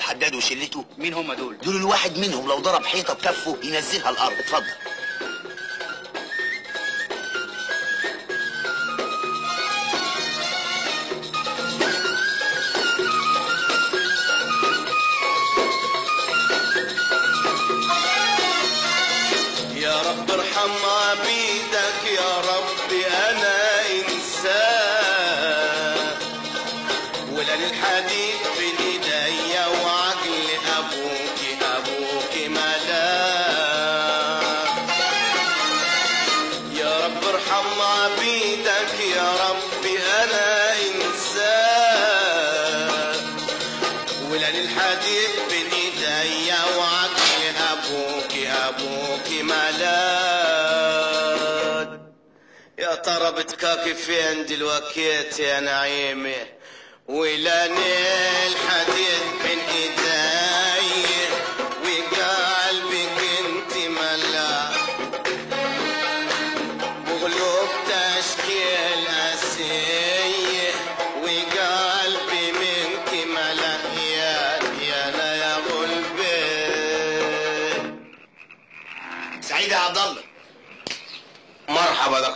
الحداد وشلته مين هم دول؟ دول الواحد منهم لو ضرب حيطة بكفه ينزلها الأرض. اتفضل. ترى بتكاكي فين دلوقتي يا نعيمه ولا الحديد بين إيدي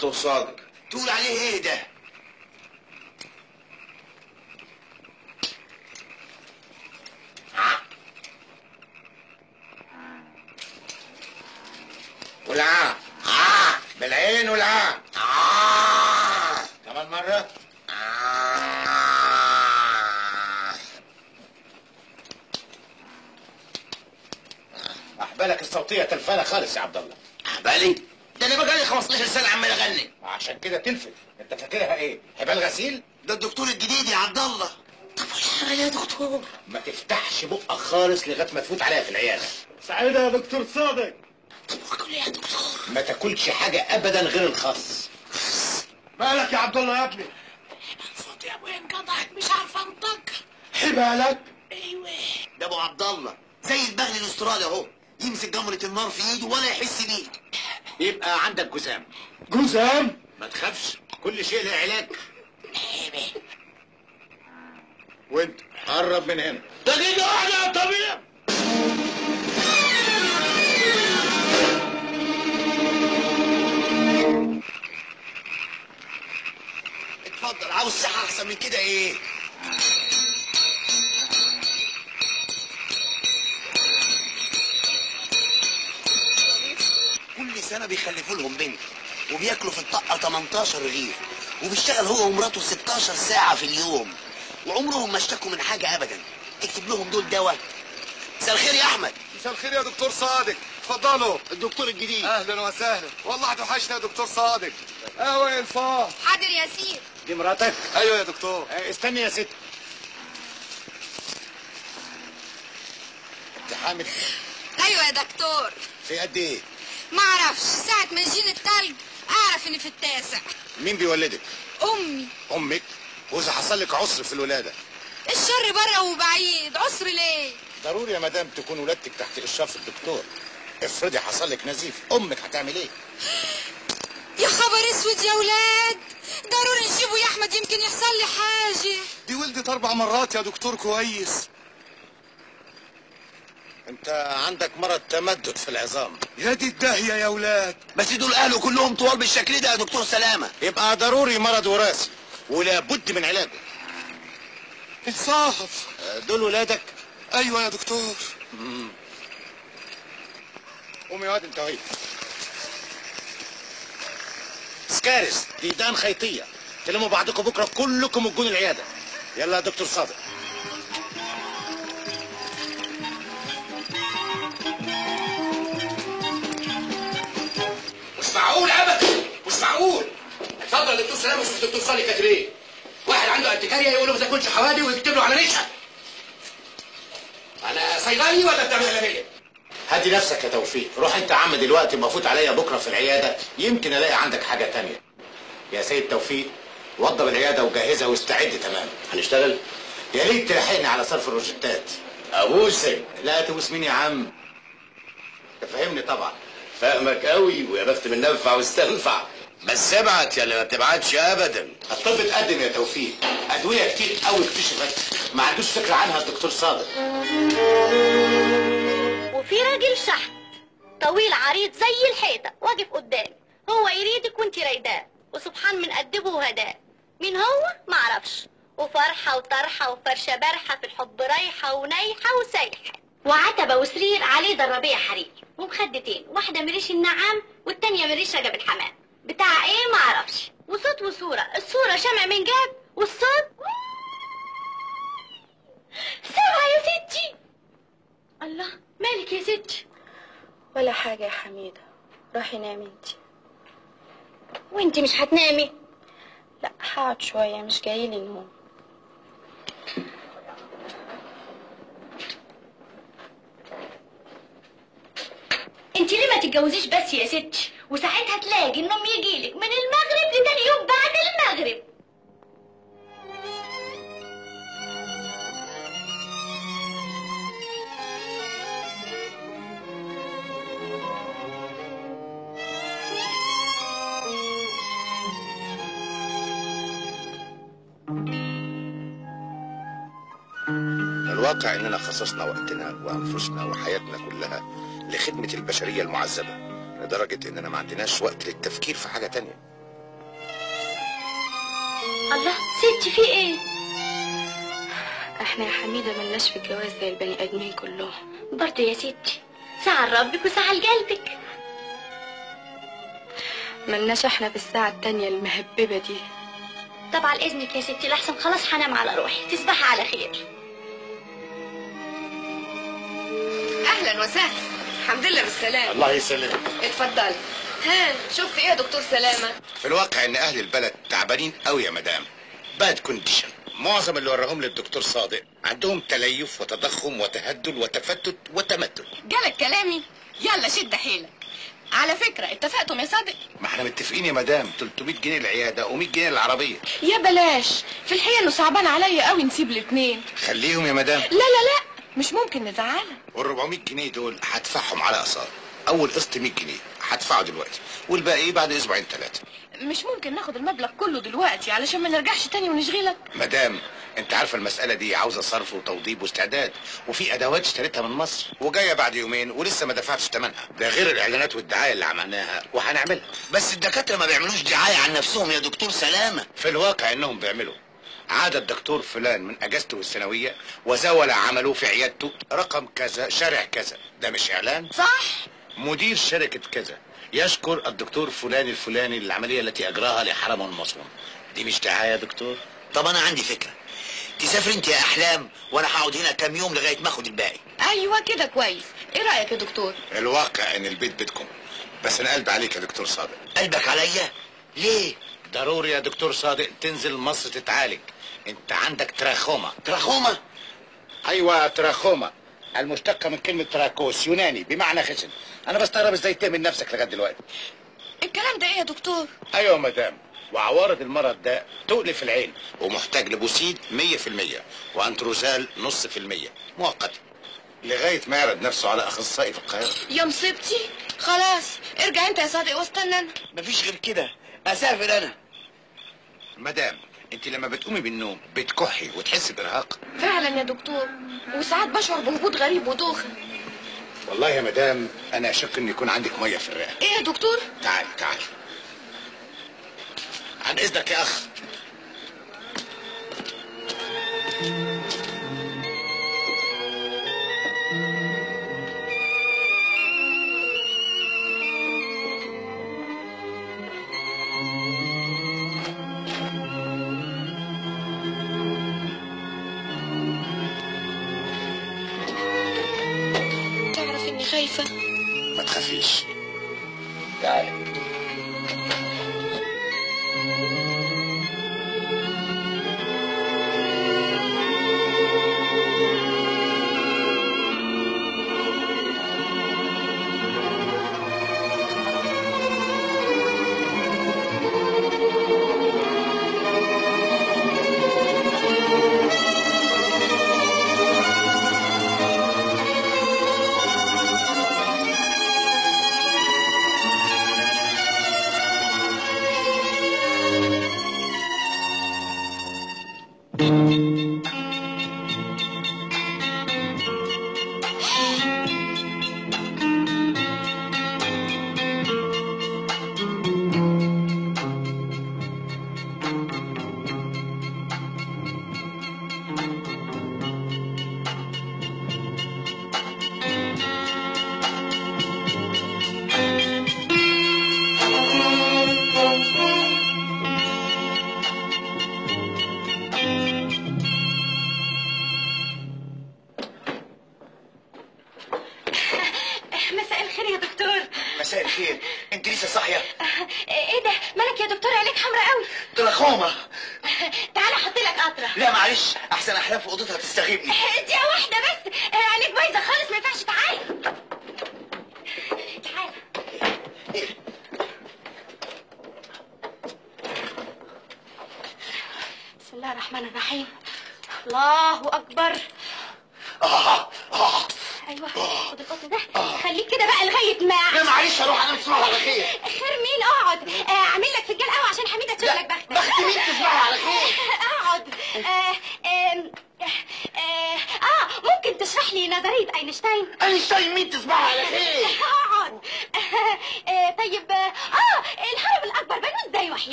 مرحبا دكتور صادق تقول عليه إيه ده؟ والعاء عاء بالعين والعاء عاء كمان مرة. أحبالك الصوتية تلفانة خالص يا عبد الله. أحبالي ده أنا بقالي 15 سنة عمال أغني. عشان كده تلفت أنت فاكرها إيه؟ حبال غسيل؟ ده الدكتور الجديد يا عبد الله. يا دكتور. ما تفتحش بقك خالص لغاية ما تفوت عليها في العيادة. سعيدة يا دكتور صادق. ما تاكلش حاجة ابدا غير الخس مالك يا عبد الله يا ابني؟ صوتي يا ابويا انقطعت مش عارفه أنطق. حبالك أيوه. ده أبو عبد الله. زي البغل الأسترالي أهو. يمسك جمرة النار في إيده ولا يحس بيه. يبقى عندك جزام جزام ما تخافش كل شيء له علاج. أيوه وانت قرب من هنا. دقيقة واحدة يا طبيب. اتفضل عاوز صحة أحسن من كده إيه؟ سنة بيخلفوا لهم بنت وبياكلوا في الطاقة 18 رغيف وبيشتغل هو ومراته 16 ساعة في اليوم وعمرهم ما اشتكوا من حاجة أبدا. اكتب لهم دول دواء. مساء الخير يا أحمد. مساء الخير يا دكتور صادق. اتفضلوا الدكتور الجديد. أهلا وسهلا. والله هتوحشنا يا دكتور صادق. قهوه يا حاضر يا سيد دي مراتك؟ أيوه يا دكتور. آه، استني يا ست. انت حامل أيوه يا دكتور. في قد إيه؟ ما أعرفش. ساعة ما يجيني التلج أعرف إني في التاسع. مين بيولدك؟ أمي. أمك؟ وإذا حصل لك عسر في الولادة. الشر بره وبعيد. عسر ليه؟ ضروري يا مدام تكون ولادتك تحت إشراف الدكتور. افرضي حصل لك نزيف أمك هتعمل إيه؟ يا خبر أسود يا ولاد. ضروري نجيبه يا أحمد يمكن يحصل لي حاجة. دي ولدت أربع مرات يا دكتور كويس. انت عندك مرض تمدد في العظام. يا دي الداهية يا ولاد بس دول أهله كلهم طوال بالشكل ده يا دكتور سلامة. يبقى ضروري مرض وراثي ولا بد من علاجه. الصاحب. آه، دول ولادك. أيوه يا دكتور. قوم يا واد انت وهي. سكارس ديدان خيطية. تلموا بعضكم بكرة كلكم وتجون العيادة. يلا يا دكتور صادق. معقول ابدا مش معقول. اتفضل يا دكتور سلام وشوف الدكتور صالح كاتب إيه. واحد عنده ارتكاريا يقول له ما تاكلش حوادي ويكتب له على ريشه أنا صيدلي ولا بتاع مهلبيه هدي نفسك يا توفيق. روح أنت يا عم دلوقتي مفوت عليا بكرة في العيادة. يمكن ألاقي عندك حاجة تانية. يا سيد توفيق وضب العيادة وجهزها واستعد تمام. هنشتغل؟ يا ريت تلحقني على صرف الروشتات. أبوسك. لا تبوس مين يا عم. تفهمني طبعا. فاهمك قوي ويا بخت من نفع واستنفع. بس ابعت يا اللي ما بتبعتش ابدا. الطب اتقدم يا توفيق. أدوية كتير قوي اكتشفت. ما عندوش فكرة عنها الدكتور صادق. وفي راجل شحت. طويل عريض زي الحيطة واقف قدامي. هو يريدك وانت رايداه. وسبحان من أدبه وهداه. مين هو؟ معرفش وفرحة وطرحة وفرشة برحة في الحب رايحة ونايحة وسايحة. وعتبة وسرير عليه دربية حرير. ومخدتين. واحدة مريش النعام والتانية مريش رجب الحمام بتاع إيه؟ معرفش وصوت وصورة. الصورة شمع من جاب والصوت سامعة يا ستي. الله مالك يا ستي؟ ولا حاجة يا حميدة. روحي نامي انتي وانتي مش هتنامي؟ لا هقعد شوية مش جايلي نوم. انتي ليه ما تتجوزيش بس يا ستي وساعتها تلاقي النوم يجيلك من المغرب لتاني يوم بعد المغرب. الواقع إننا خصصنا وقتنا وأنفسنا وحياتنا كلها لخدمة البشرية المعذبة لدرجة إننا ما عندناش وقت للتفكير في حاجة تانية. الله ستي في إيه؟ إحنا يا حميدة ملناش في الجواز زي البني آدمين كلهم. برضه يا ستي ساعة لربك وساعة لقلبك ملناش إحنا في الساعة التانية المهببة دي. طبعا اذنك يا ستي لحسن خلاص هنام على روحي. تصبحي على خير. أهلا وسهلا. الحمد لله بالسلامة. الله يسلمك. اتفضلي. ها شفت إيه يا دكتور سلامة؟ في الواقع إن أهل البلد تعبانين قوي يا مدام. bad condition معظم اللي وراهم للدكتور صادق. عندهم تليف وتضخم وتهدل وتفتت وتمدد جالك كلامي؟ يلا شد حيلك. على فكرة اتفقتم يا صادق؟ ما إحنا متفقين يا مدام. 300 جنيه العيادة و100 جنيه العربية. يا بلاش. في الحقيقة انه صعبان عليا قوي نسيب الاتنين. خليهم يا مدام. لا لا لا. مش ممكن نزعلها وال 400 جنيه دول هدفعهم على اقساط. اول قسط 100 جنيه هدفعه دلوقتي. والباقي بعد أسبوعين ثلاثة مش ممكن ناخد المبلغ كله دلوقتي علشان ما نرجعش تاني ونشغلك؟ مدام انت عارفة المسألة دي عاوزة صرف وتوضيب واستعداد وفي أدوات اشتريتها من مصر وجاية بعد يومين ولسه ما دفعتش ثمنها ده غير الإعلانات والدعاية اللي عملناها وهنعملها. بس الدكاترة ما بيعملوش دعاية عن نفسهم يا دكتور سلامة. في الواقع إنهم بيعملوا. عاد الدكتور فلان من أجازته السنويه وزاول عمله في عيادته رقم كذا شارع كذا. ده مش إعلان؟ صح. مدير شركة كذا. يشكر الدكتور فلان الفلاني للعمليه التي أجراها لحرم المصون. دي مش دعاية يا دكتور؟ طب أنا عندي فكرة. تسافر أنت يا أحلام وأنا هقعد هنا كام يوم لغاية ما أخد الباقي. أيوه كده كويس. إيه رأيك يا دكتور؟ الواقع إن البيت بيتكم. بس أنا قلبي عليك يا دكتور صادق. قلبك عليا؟ ليه؟ ضروري يا دكتور صادق تنزل مصر تتعالج. انت عندك تراخوما. تراخوما؟ أيوه تراخوما. المشتقة من كلمة تراكوس يوناني بمعنى خشن. أنا بستغرب إزاي تأمن نفسك لغاية دلوقتي. الكلام ده إيه يا دكتور؟ أيوه مدام. وعوارض المرض ده تؤلف العين. ومحتاج لبوسيد 100% وأنتروزال نص في المية. مؤقتا لغاية ما يعرض نفسه على أخصائي في القاهرة. يا مصيبتي. خلاص ارجع أنت يا صادق واستنى. أنا مفيش غير كده. أسافر أنا. مدام انت لما بتقومي بالنوم بتكحي وتحسي بإرهاق؟ فعلا يا دكتور. وساعات بشعر بهبوط غريب ودوخه والله يا مدام أنا أشك إن يكون عندك مية في الرئة. إيه يا دكتور؟ تعالي تعالي. عن إذنك يا أخ.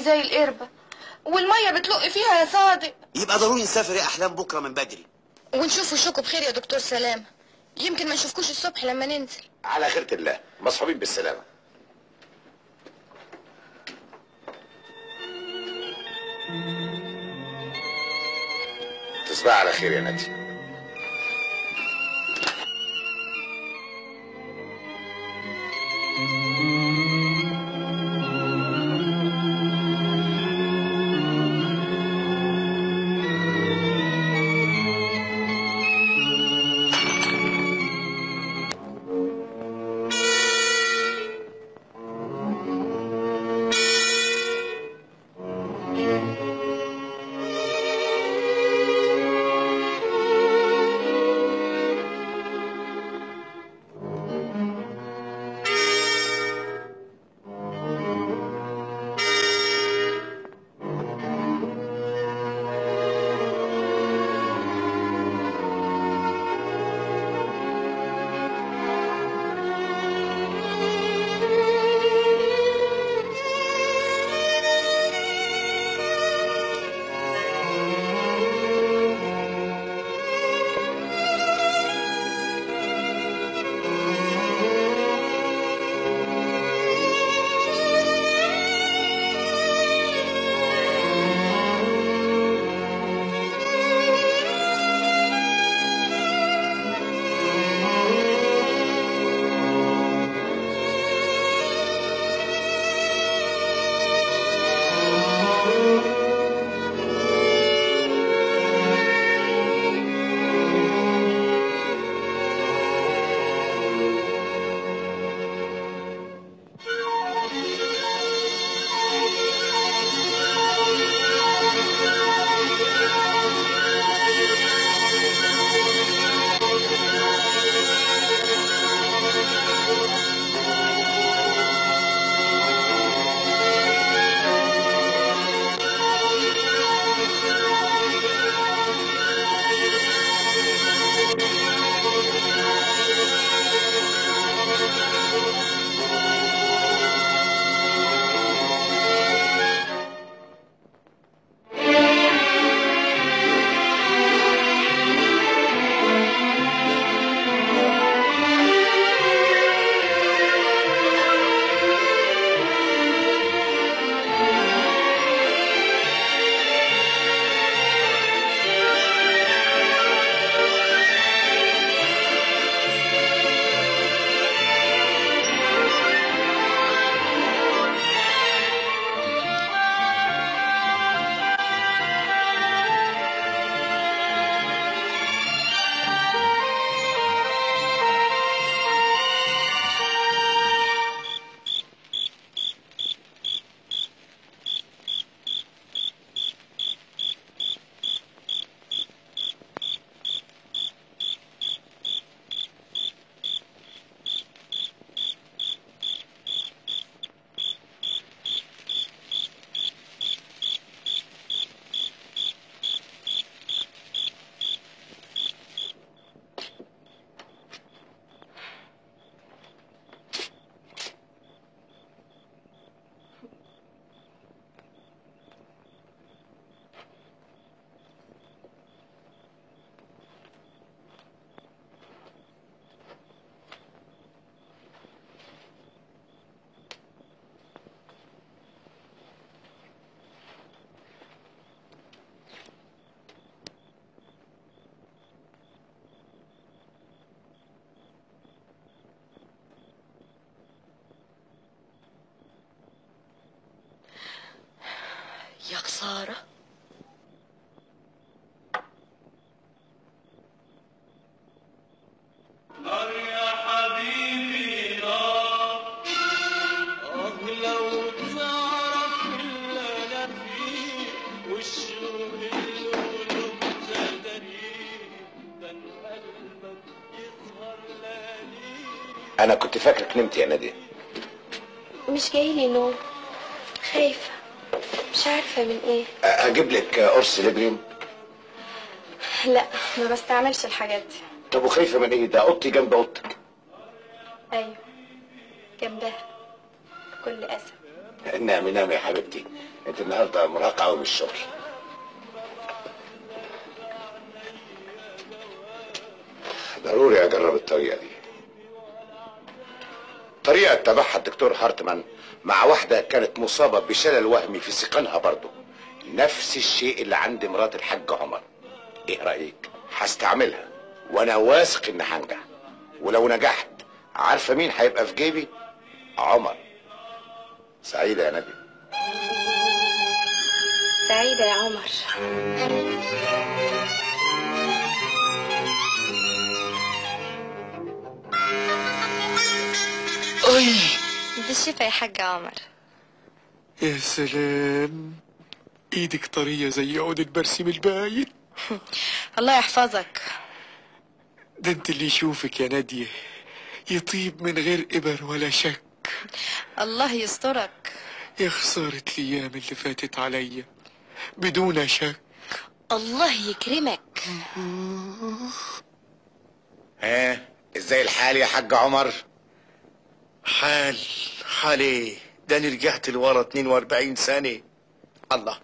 زي القربة والمية بتلق فيها يا صادق. يبقى ضروري نسافر يا أحلام بكرة من بدري. ونشوف وشكم بخير يا دكتور سلام. يمكن ما نشوفكوش الصبح لما ننزل. على خيرة الله مصحوبين بالسلامة. طهارة نار يا حبيبي نار آه لو تعرف اللي أنا فيه والشوق اللي قلوب تدريه ده قلبك يسهر ليالي أنا كنت فاكرك نمت يا ناديه مش جايلي نوم خايفة عارفة من إيه؟ أجيب لك قرص لبرين لا ما بستعملش الحاجات دي. طب وخايفة من إيه؟ ده اوضتي جنب اوضتك أيوه جنبها بكل أسف. نامي نامي يا حبيبتي. أنت النهارده مرهقه قوي من الشغل ضروري أجرب الطريقة دي. طريقة اتبعها الدكتور هارتمان مع واحدة كانت مصابة بشلل وهمي في سقانها برضه نفس الشيء اللي عند مرات الحاج عمر. إيه رأيك؟ هستعملها. وأنا واثق إني هنجح. ولو نجحت عارفة مين هيبقى في جيبي؟ عمر. سعيدة يا نبي. سعيدة يا عمر. أي. بالشفا يا حاج عمر. يا سلام. إيدك طرية زي عود البرسيم الباين الله يحفظك. ده أنت اللي يشوفك يا نادية. يطيب من غير إبر ولا شك. الله يسترك. يا خسارة الأيام اللي فاتت عليا. بدون شك. الله يكرمك. ها؟ إزاي الحال يا حاج عمر؟ حال حال إيه ده أنا رجعت لورا 42 سنة الله.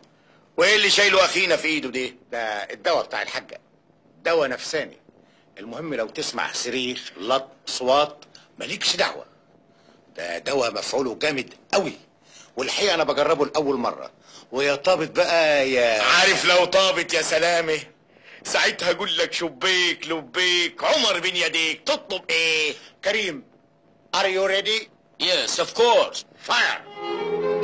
وايه اللي شايله أخينا في إيده ده ده الدواء بتاع الحاجة. دواء نفساني. المهم لو تسمع صريخ لط صوات مالكش دعوة. ده دواء مفعوله جامد قوي والحقيقة أنا بجربه لأول مرة. ويا طابت بقى يا عارف لو طابت يا سلامة ساعتها أقول لك شبيك لبيك عمر بن يديك تطلب إيه؟ كريم Are you ready? Yes, of course. Fire!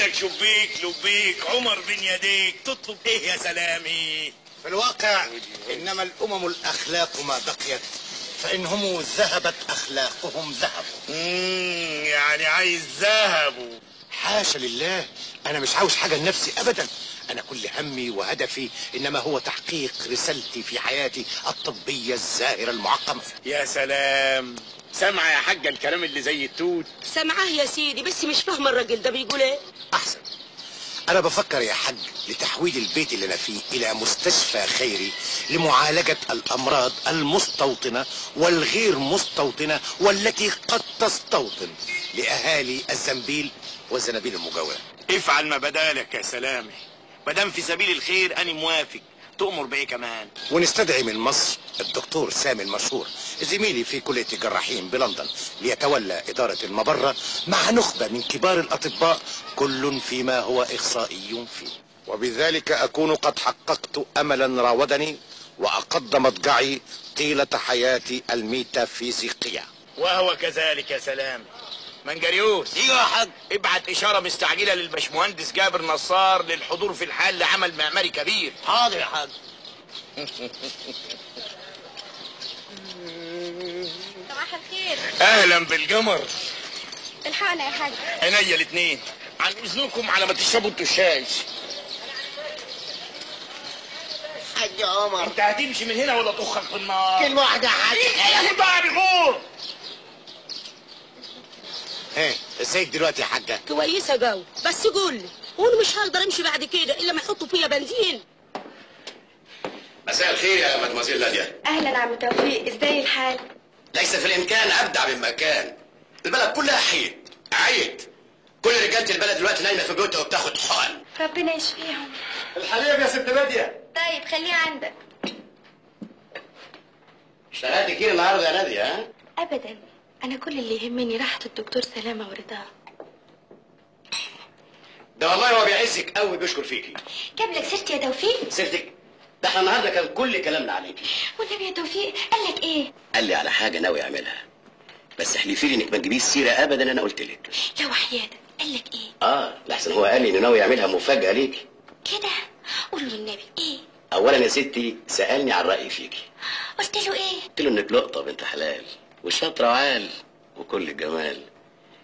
أقول لك شبيك لبيك عمر بن يديك تطلب إيه يا سلامي؟ في الواقع إنما الأمم الأخلاق ما بقيت فإنهم ذهبت أخلاقهم ذهبوا امم يعني عايز ذهب. حاشا لله أنا مش عاوز حاجة لنفسي ابدا. أنا كل همي وهدفي إنما هو تحقيق رسالتي في حياتي الطبية الزاهرة المعقمة. يا سلام. سامعه يا حاجة الكلام اللي زي التوت. سامعاه يا سيدي بس مش فاهمه الراجل ده بيقول إيه. أحسن. أنا بفكر يا حاج لتحويل البيت اللي أنا فيه إلى مستشفى خيري لمعالجة الأمراض المستوطنة والغير مستوطنة والتي قد تستوطن لأهالي الزنبيل والزنابيل المجاورة. افعل ما بدالك يا سلامي. مادام في سبيل الخير أنا موافق. تؤمر بإيه كمان؟ ونستدعي من مصر الدكتور سامي المشهور زميلي في كلية الجراحين بلندن ليتولى إدارة المبرة مع نخبة من كبار الأطباء كل فيما هو إخصائي فيه. وبذلك أكون قد حققت أملا راودني وأقض مضجعي طيلة حياتي الميتافيزيقية. وهو كذلك يا سلام. منجريوس. أيوه يا حاج. ابعت إشارة مستعجلة للبشمهندس جابر نصار للحضور في الحال لعمل معماري كبير. حاضر يا حاج. صباح الخير. أهلا بالقمر. الحقنا يا حاج. عينيا الاثنين عن إذنكم على ما تشربوا أنتوا الشاي حاج عمر. أنت هتمشي من هنا ولا تخك في النار كلمة واحدة يا حاج. ياخد بقى بيغور إيه ازيك دلوقتي يا حاجة كويسة جو بس قول لي وأنا مش هقدر أمشي بعد كده إلا ما يحطوا فيا بنزين. مساء الخير يا مدموزيل نادية. أهلا عم توفيق إزاي الحال؟ ليس في الإمكان أبدع مما كان البلد كلها حيت عيت كل رجالة البلد دلوقتي نايمة في بيوتها وبتاخد حقن. ربنا يشفيهم. الحليب يا ست باديه طيب خليه عندك. اشتغلت كتير النهارده يا نادية ها؟ ابدا. أنا كل اللي يهمني راحة الدكتور سلامة ورضاه ده والله هو بيعزك قوي بيشكر فيكي. جاب لك سيرتي يا توفيق. سيرتك؟ ده إحنا النهارده كان كل كلامنا عليكي. والنبي يا توفيق. قال لك إيه؟ قال لي على حاجة ناوي أعملها. بس احلفي لي إنك ما تجيبيش سيرة ابدا أنا قلت لك. لو حياتك قال لك إيه؟ آه لحسن هو قال لي إنه ناوي يعملها مفاجأة ليكي. كده؟ قول له النبي إيه؟ اولا يا ستي سألني عن رأيي فيكي. قلت له إيه؟ قلت له إنك لقطة بنت حلال. وشاطره وعال وكل جمال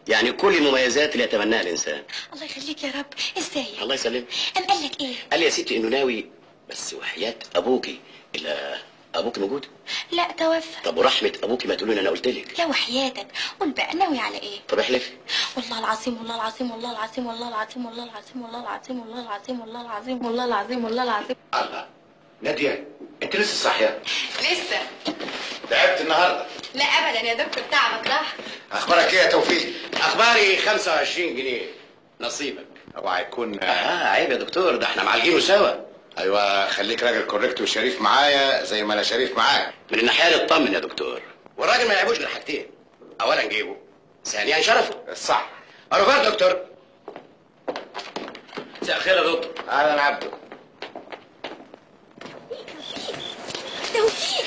يعني كل المميزات اللي يتمناها الانسان الله يخليك يا رب إزاي الله يسلمك ام قال لك إيه قال لي يا ستي انه ناوي بس وحياه ابوكي الا أبوك موجود لا توفى طب ورحمه ابوكي ما تقولي أنا قلت لك لو حياتك قول بقى ناوي على إيه طب احلفي والله العظيم والله العظيم والله العظيم والله العظيم والله العظيم والله العظيم والله العظيم والله العظيم والله العظيم والله العظيم الله نادية أنت لسه صاحية؟ لسه. تعبت النهارده. لا ابدا يا دكتور تعبك راح أخبارك إيه يا توفيق؟ أخباري 25 جنيه. نصيبك. اوعى يكون آه عيب يا دكتور ده إحنا معالجينه سوا. أيوه خليك راجل correct وشريف معايا زي ما أنا شريف معاك. من الناحية دي اطمن يا دكتور. والراجل ما يعيبوش غير حاجتين. اولا جيبه ثانيا شرفه. صح. au revoir دكتور. مساء الخير يا دكتور. أهلا عبده. توفيق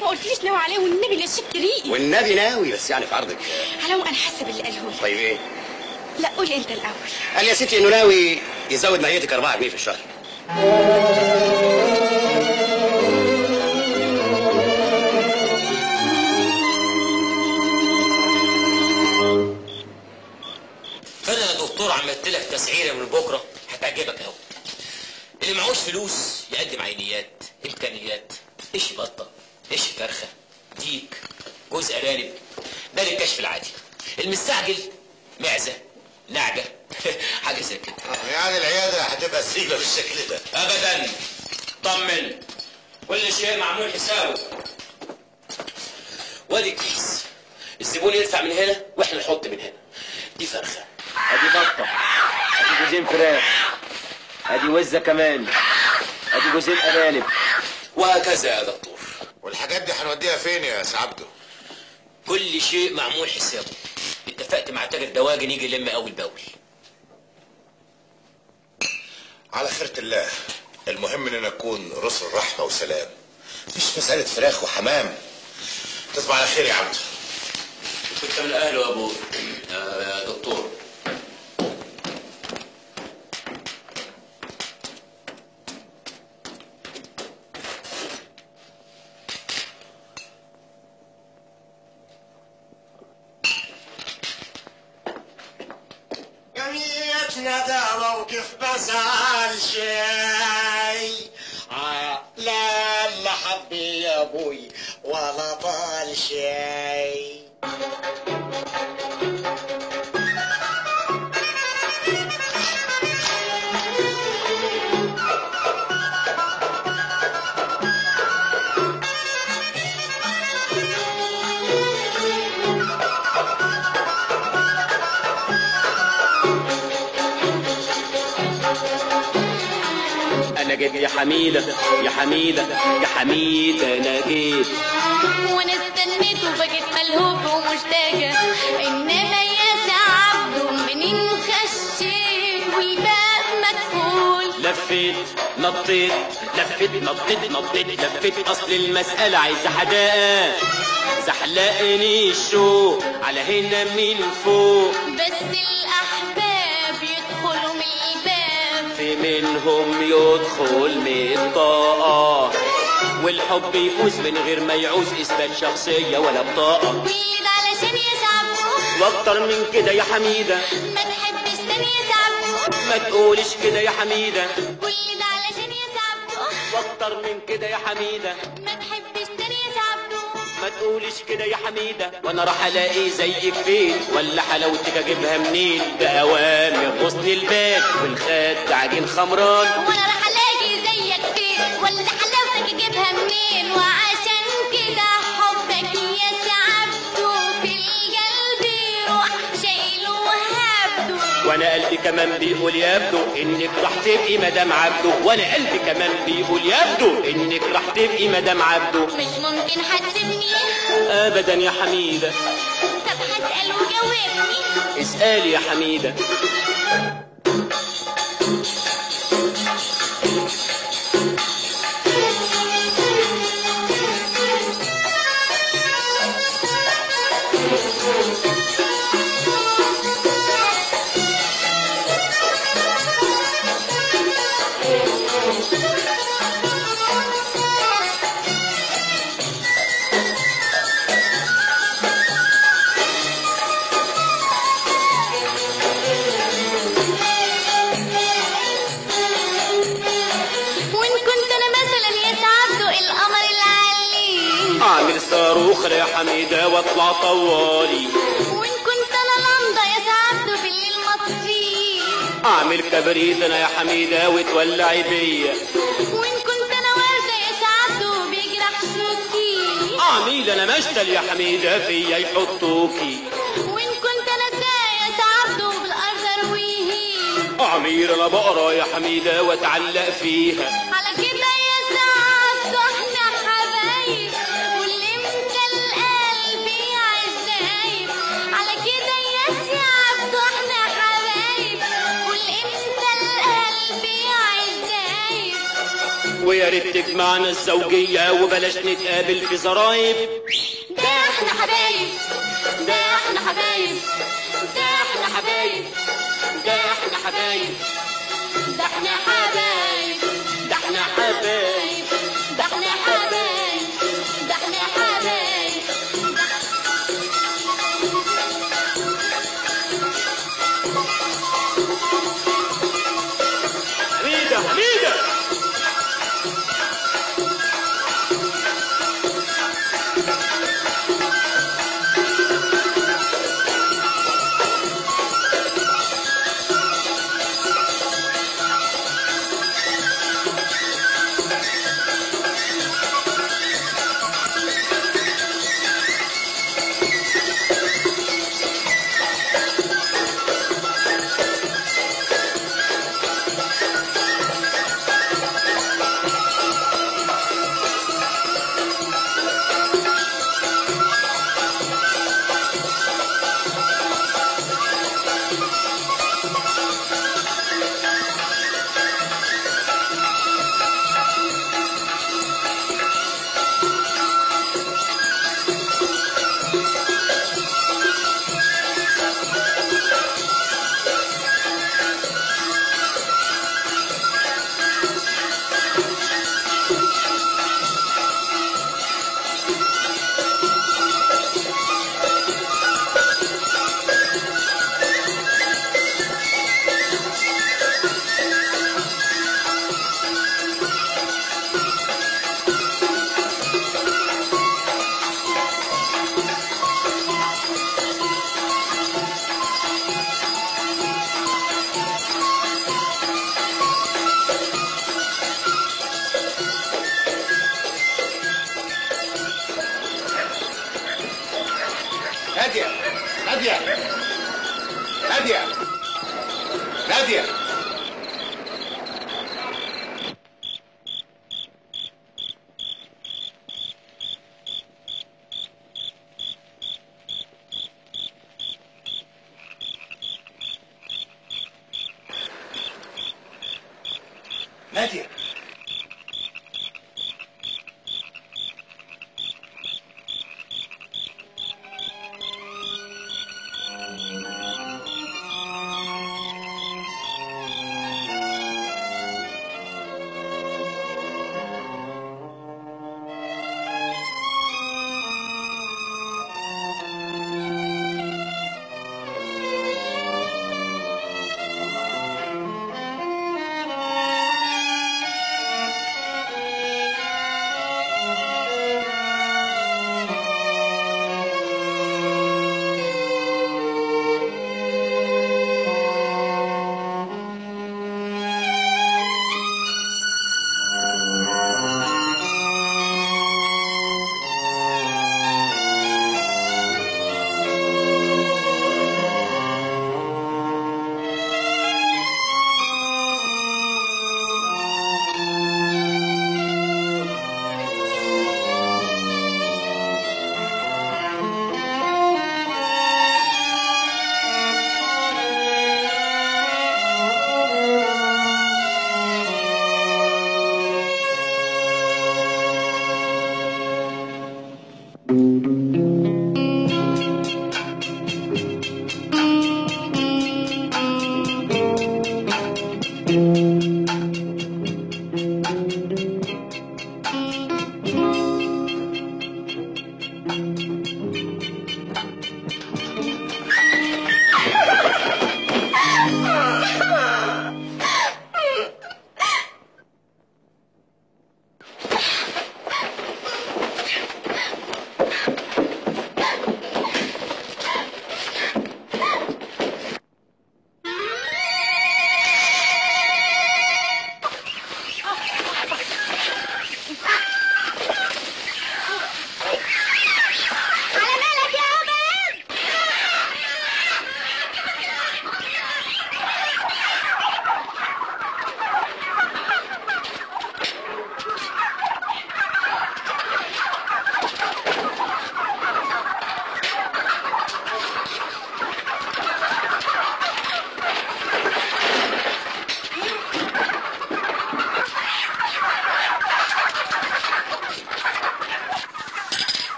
ما قلتليش ناوي عليه والنبي لا شك ريقي والنبي ناوي بس يعني في عرضك على أنا حاسة باللي قاله. طيب إيه؟ لا قول أنت الأول. قال يا ستي إنه ناوي يزود ماهيتك 4 جنيه في الشهر. فأنا يا دكتور عملت لك تسعيرة من بكرة هتعجبك قوي اللي معهوش فلوس يقدم عينيات إمكانيات. إيش بطة؟ إيش فرخه ديك؟ جوز أرانب؟ ده للكشف العادي؟ المستعجل؟ معزة؟ نعجه حاجة زي كده. يعني العيادة هتبقى سيجه بالشكل ده. ابدا. طمن. كل شيء معمول حسابه. وادي كيس الزبون يدفع من هنا وإحنا نحط من هنا. دي فرخة. ادي بطة. ادي جوزين فراخ. ادي وزة كمان. ادي جوزين أرانب. وهكذا يا دكتور. والحاجات دي هنوديها فين يا سعبده كل شيء معمول حسابه. اتفقت مع تاجر دواجن يجي يلم أول بأول. على خيرة الله المهم إننا نكون رسل رحمة وسلام. مش مسألة فراخ وحمام. تصبح على خير يا عبده. كنت من أهله يا أبو. يا دكتور. ده موقف ما زعل شي آه، لا لا حبي يا أبوي ولا طال شي جيت يا حميدة يا حميدة يا حميدة أنا جيت. وأنا استنيت وبقيت ملهوفة ومشتاقة. إنما يا سعبده منين خشيت والباب مقفول لفيت نطيت لفيت نطيت نطيت لفيت. أصل المسألة عايزة حداقة زحلقني الشوق على هنا من فوق. بس الأحباب يدخلوا من الباب. في منهم يدخل من الطاقة والحب يفوز من غير ما يعوز إثبات شخصية ولا بطاقة. كل ده علشان يسعبوه وأكتر من كده يا حميدة. ما تحبش تاني يسعبوه ما تقولش كده يا حميدة. كل ده علشان يسعبوه وأكتر من كده يا حميدة. تقولش كده يا حميدة. وأنا راح ألاقي زيك فين؟ ولا حلاوتك أجيبها منين؟ باوامر حسن البال. والخد عجين خمران. قلبي كمان بيقول يبدو إنك راح تبقي مدام عبده وأنا قلبي كمان بيقول يبدو إنك راح تبقي مدام عبده مش ممكن هتسيبني ابدا يا حميدة. طب هسأل وجاوبني؟ اسألي يا حميدة. أخرى يا حميدة واطلع طوالي وإن كنت أنا لمضة يا سعد في المصري أعمل كبريت أنا يا حميدة وتولعي بيا وإن كنت أنا وردة يا سعد وبيجرح صوتي أعمل أنا مشتل يا حميدة فيا يحطوكي. وإن كنت أنا ساعة يا سعد وبالأرض أرويه أعمير أنا بقرة يا حميدة وأتعلق فيها. ويا ريت تجمعنا الزوجية وبلاش نتقابل في زرايب. ده إحنا حبايب ده إحنا حبايب ده إحنا حبايب ده إحنا حبايب. ده إحنا حبايب ده إحنا حبايب ده إحنا حبايب ده إحنا حبايب. حميده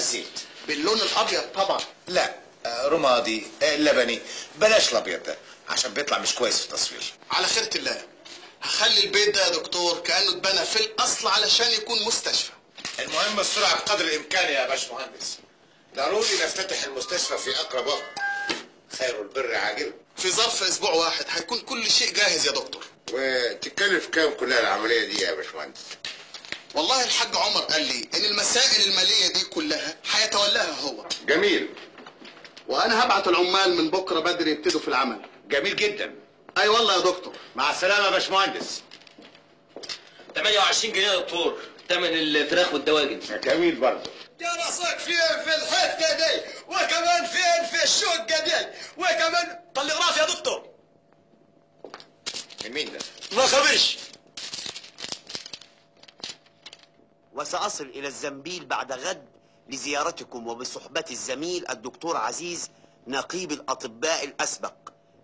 بالزيت باللون الأبيض طبعا. لا آه، رمادي آه، لبني. بلاش الأبيض ده عشان بيطلع مش كويس في التصوير. على خيرة الله هخلي البيت ده يا دكتور كأنه اتبنى في الأصل علشان يكون مستشفى. المهم السرعه بقدر الإمكان يا باشمهندس. ضروري نفتتح المستشفى في أقرب وقت. خير البر عاجل. في ظرف أسبوع واحد هيكون كل شيء جاهز يا دكتور. وتكلف كام كلها العملية دي يا باشمهندس؟ والله الحاج عمر قال لي إن المسائل المالية دي كلها هيتولاها هو. جميل. وأنا هبعت العمال من بكرة بدري يبتدوا في العمل. جميل جدا. أي والله يا دكتور. مع السلامة يا باشمهندس. 28 جنيه يا دكتور. تمن الفراخ والدواجن. جميل برضه. يا راسك فين في الحته دي وكمان فين في الشقه دي وكمان طلق راسي يا دكتور. مين ده؟ ما خبرش. وسأصل إلى الزنبيل بعد غد لزيارتكم وبصحبة الزميل الدكتور عزيز نقيب الأطباء الأسبق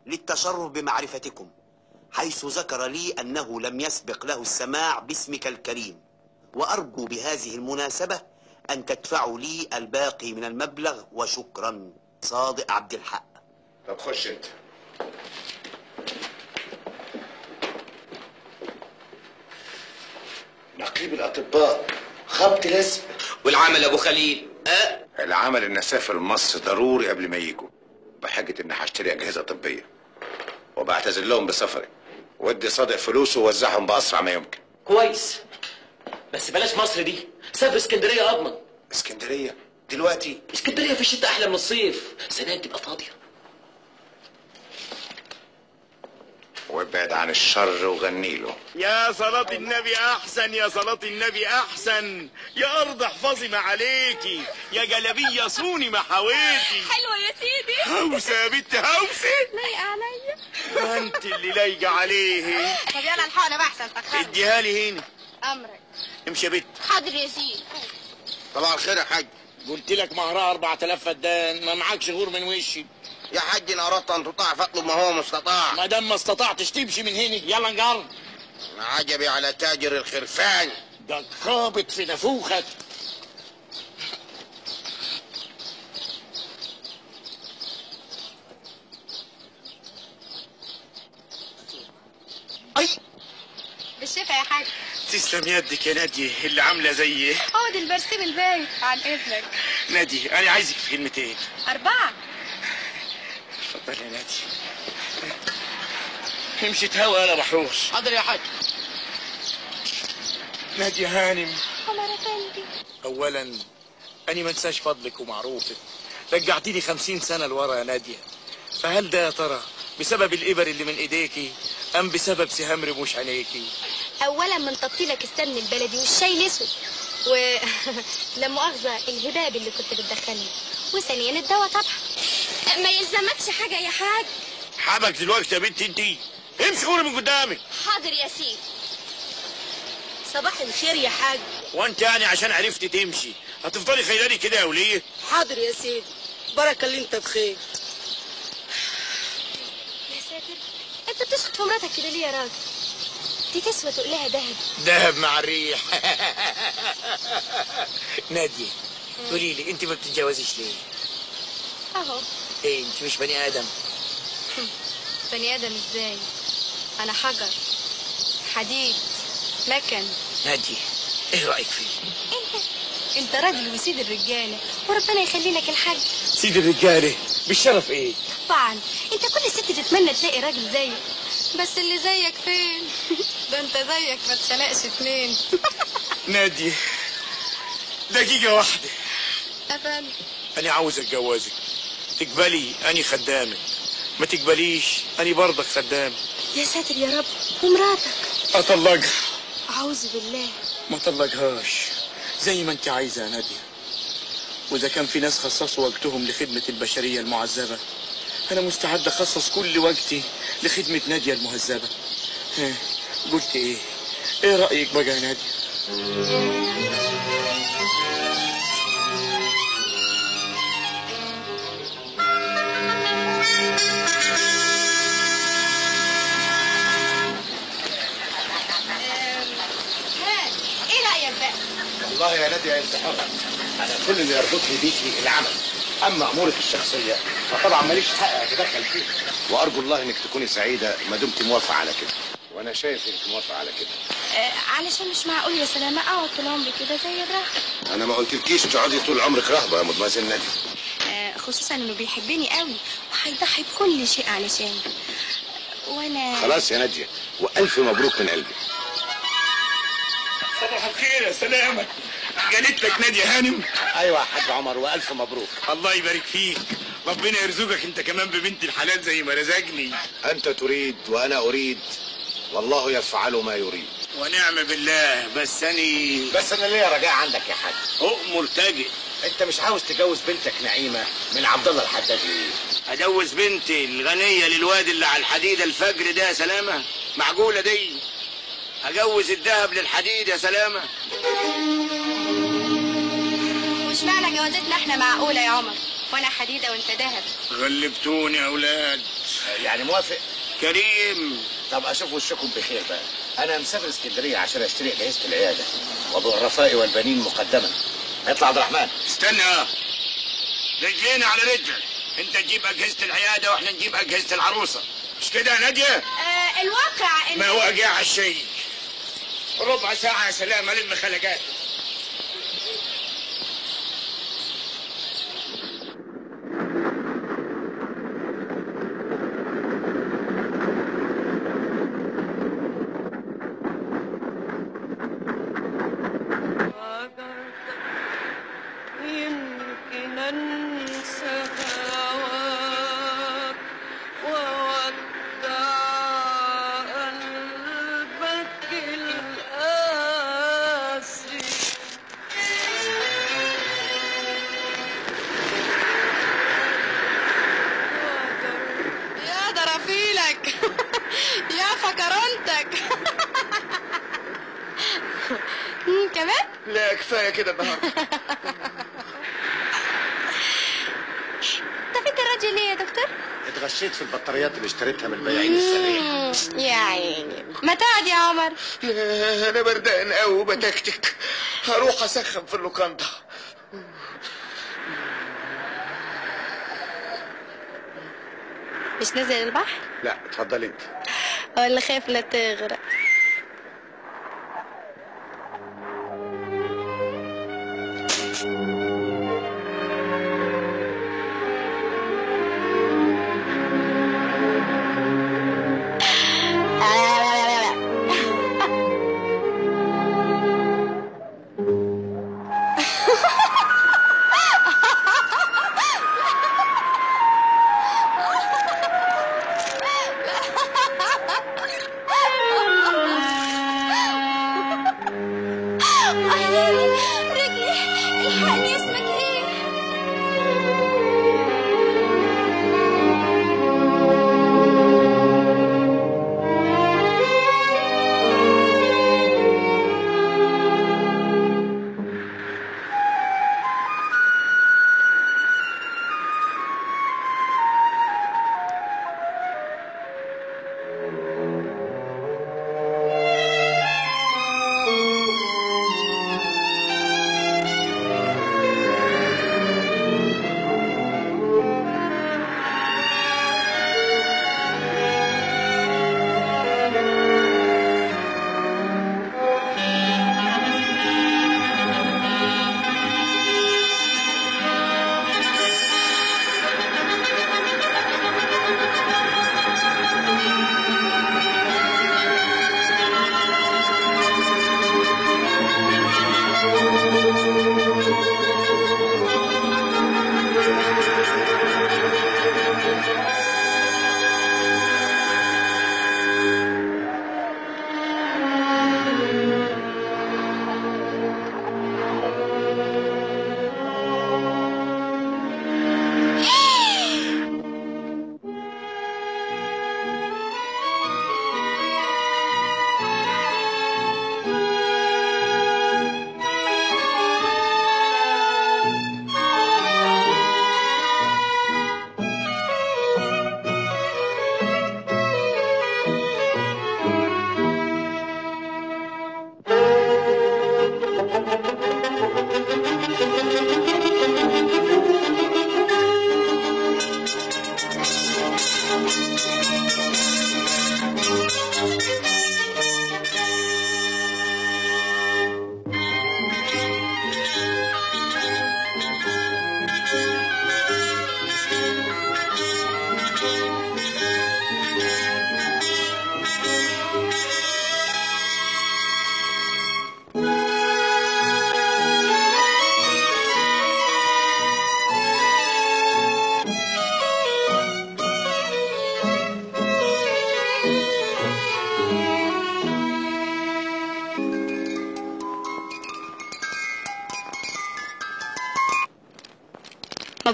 للتشرف بمعرفتكم حيث ذكر لي أنه لم يسبق له السماع باسمك الكريم. وأرجو بهذه المناسبة أن تدفعوا لي الباقي من المبلغ وشكرا صادق عبد الحق. طب خش أنت. نقيب الأطباء. خبط لزق والعمل يا أبو خليل. أه؟ العمل ان اسافر مصر ضروري قبل ما يجوا. بحاجة اني هشتري أجهزة طبية. وبعتذر لهم بسفري. ودي صادق فلوسه ووزعهم بأسرع ما يمكن. كويس. بس بلاش مصر دي. سافر اسكندرية أضمن. اسكندرية؟ دلوقتي؟ اسكندرية في الشتاء أحلى من الصيف. ثانيا تبقى فاضية. وابعد عن الشر وغني له. يا صلاة النبي أحسن يا صلاة النبي أحسن. يا أرض احفظي ما عليكي يا جلبية صوني ما حويتي حلوة يا سيدي. هوسة يا بنت هوسة. لايقة عليا ده أنت اللي لايقة عليه. طب يلا الحقنا بقى أحسن تأخرنا اديها لي هنا. أمرك. امشي يا بنت. حاضر يا سيدي. طبعا الخير يا حاج. قلت لك مهرها 4000 فدان ما معكش غور من وشي. يا حاج إن أردت أن تطاع فاطلب ما هو مستطاع. ما دام ما استطعتش تمشي من هنا؟ يلا نقرب عجبي على تاجر الخرفان. ده خابط في نافوخك أي. بالشفا يا حاج. تسلم يدك يا نادية اللي عاملة زي خد البرسيم البايت عن إذنك. نادي أنا عايزك في كلمتين أربعة. نادي. امشي تهوى أنا بحوش. حاضر يا حاج. نادي هانم. عمر افندي اولا أني ما أنساش فضلك ومعروفك. رجعتيني خمسين سنة لورا يا نادية. فهل ده يا ترى بسبب الإبر اللي من إيديكي؟ أم بسبب سهام رموش عينيكي؟ اولا من تبطيلك السمن البلدي والشاي الأسود. و لا مؤاخذة الهباب اللي كنت بتدخلني وثانيا الدواء طبعا. ما يلزمكش حاجة يا حاج. حابك دلوقتي يا بنت انتي. امشي قولي من قدامي حاضر يا سيدي. صباح الخير يا حاج. وانت يعني عشان عرفتي تمشي. هتفضلي خيلاني كده يا وليه؟ حاضر يا سيدي. بركه اللي انت بخير يا ساتر انت بتشخط في مراتك كده ليه يا راجل؟ دي تسوى تقلها دهب. دهب مع الريح. نادية قولي لي انت ما بتتجوزيش ليه؟ أهو. إيه أنت مش بني آدم. بني آدم إزاي؟ أنا حجر حديد مكن. ناديه إيه رأيك فيه؟ انت أنت راجل وسيد الرجاله وربنا يخلي لك الحاج. سيد الرجاله بالشرف إيه؟ طبعا أنت كل ست تتمنى تلاقي راجل زيك. بس اللي زيك فين؟ ده أنت زيك ما تخلقش اتنين. ناديه دقيقة واحدة. افهم أنا عاوز أتجوزك. تقبلي أني خدامك ما تقبليش أني برضك خدام. يا ساتر يا رب ومراتك أطلقها. أعوذ بالله. ما طلقهاش. زي ما أنت عايزة يا نادية. وإذا كان في ناس خصصوا وقتهم لخدمة البشرية المعذبة أنا مستعد أخصص كل وقتي لخدمة نادية المهذبة. ها، قلت إيه؟ إيه رأيك بقى يا نادية؟ والله يا نادية انت حرة أنا كل اللي يربطني بيكي العمل. أما أمورك الشخصية فطبعا ماليش حق أتدخل فيها وأرجو الله إنك تكوني سعيدة ما دمت موافقة على كده. وأنا شايف إنك موافقة على كده. آه علشان مش معقول يا سلامة أقعد طول عمري كده زي الرهب أنا ما قلتلكيش تقعدي طول عمرك رهبة يا مدمزين نادية خصوصا إنه بيحبني قوي وهيضحي بكل شيء علشاني وأنا خلاص يا نادية وألف مبروك من قلبي. صباح الخير يا سلامة. قالت لك نادية هانم. أيوه يا حاج عمر وألف مبروك. الله يبارك فيك. ربنا يرزقك أنت كمان ببنت الحلال زي ما رزقني. أنت تريد وأنا أريد والله يفعل ما يريد. ونعم بالله بس اني بس أنا ليا رجاء عندك يا حاج. أؤمر تاجي انت مش عاوز تجوز بنتك نعيمة من عبد الله الحداد ليه أجوز بنتي الغنية للواد اللي على الحديدة الفجر ده يا سلامة؟ معقولة دي؟ أجوز الذهب للحديد يا سلامة؟ وش معنى جوازتنا إحنا معقولة يا عمر وأنا حديدة وانت دهب غلبتوني يا أولاد. يعني موافق؟ كريم. طب أشوف وشكم بخير بقى. أنا مسافر اسكندرية عشان أشتري اجهزه العيادة وبالرفاء والبنين مقدما. هيطلع عبد الرحمن. استنى. رجلينا على رجل. انت تجيب اجهزة العيادة وإحنا نجيب اجهزة العروسة. مش كده يا نادية؟ آه الواقع إن ما واقع الشيء. ربع ساعة يا سلام ألم خلقات وبتكتك هروح اسخن في اللوكاندا. مش نازل البحر؟ لا اتفضل انت. ولا خايف لا تغرق.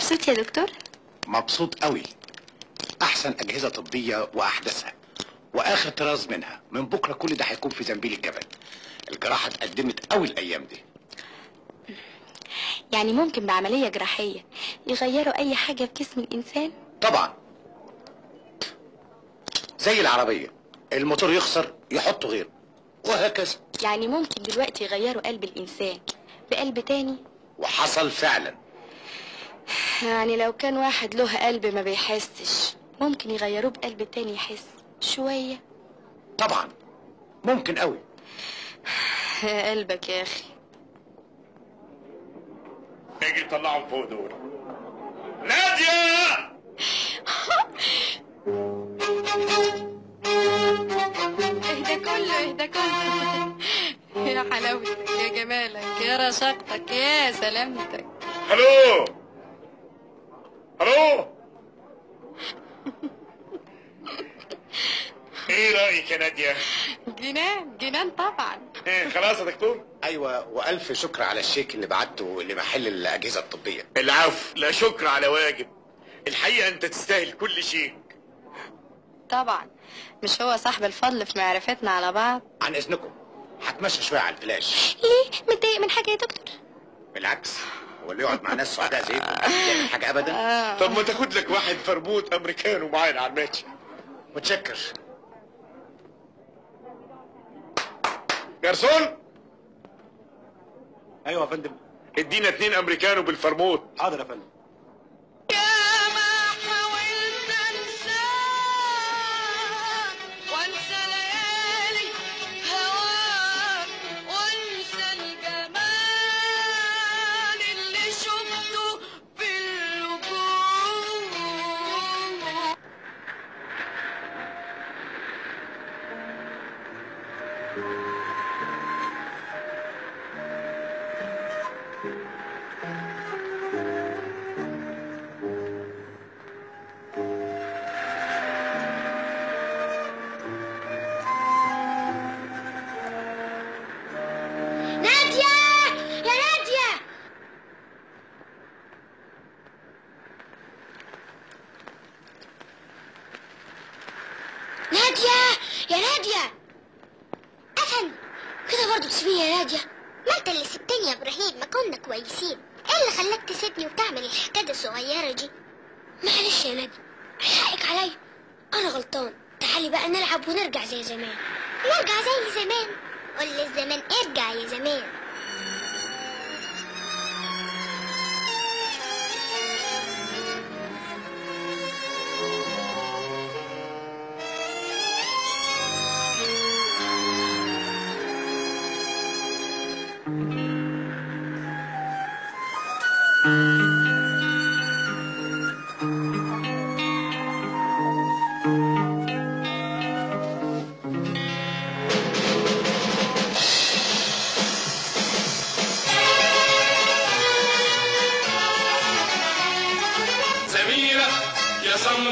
مبسوط يا دكتور؟ مبسوط قوي. أحسن أجهزة طبية وأحدثها. وآخر طراز منها. من بكرة كل ده هيكون في زنبيل الجبل. الجراحة اتقدمت قوي الأيام دي. يعني ممكن بعملية جراحية يغيروا أي حاجة في جسم الإنسان؟ طبعا. زي العربية. الموتور يخسر يحطوا غيره. وهكذا. يعني ممكن دلوقتي يغيروا قلب الإنسان بقلب تاني؟ وحصل فعلا. يعني لو كان واحد له قلب ما بيحسش ممكن يغيروه بقلب تاني يحس شوية. طبعا. ممكن قوي. يا قلبك يا أخي. أجي طلعهم فوق دول. نادية! اهدى كله اهدى كله. يا حلاوتك يا جمالك يا رشاقتك يا سلامتك. ألو ألو؟ إيه رأيك يا نادية؟ جنان جنان طبعا. إيه خلاص يا دكتور؟ أيوه وألف شكر على الشيك اللي بعته لمحل الأجهزة الطبية. العفو لا شكر على واجب. الحقيقة أنت تستاهل كل شيء طبعا. مش هو صاحب الفضل في معرفتنا على بعض؟ عن إذنكم. هتمشى شوية على الفلاش. ليه؟ متضايق من حاجة يا دكتور؟ بالعكس. هو اللي يقعد مع ناس سعداء زيكم يعمل حاجة ابدا؟ آه. طب ما تاخد لك واحد فربوط أمريكانو معانا على الماتش. متشكر. جرسون؟ أيوه يا فندم. ادينا اتنين أمريكانو بالفرموط. حاضر يا فندم.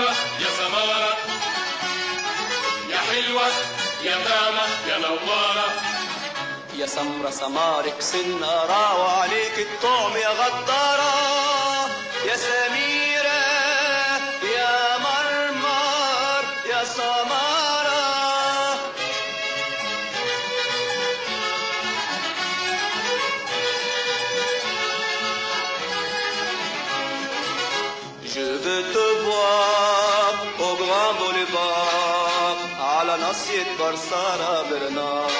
سمرة يا سمارة يا حلوة يا دامة يا نوارة. يا سمرة سمارك سنارة وعليك الطعم يا غدارة. يا سميرة ناصية برسارة برنار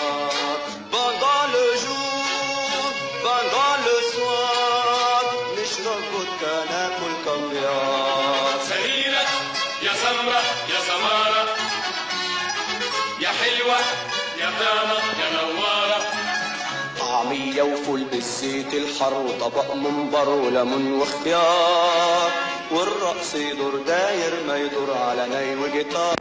Pendant le jour, pendant le soir نشرب فودكا ناكل كافيار سميرة يا سمرة يا سمارة. يا حلوة يا دامة يا نوارة. طعمية وفول بالزيت الحر وطبق منبر وليمون وخيار والرقص يدور داير ما يدور على ناي وجيتار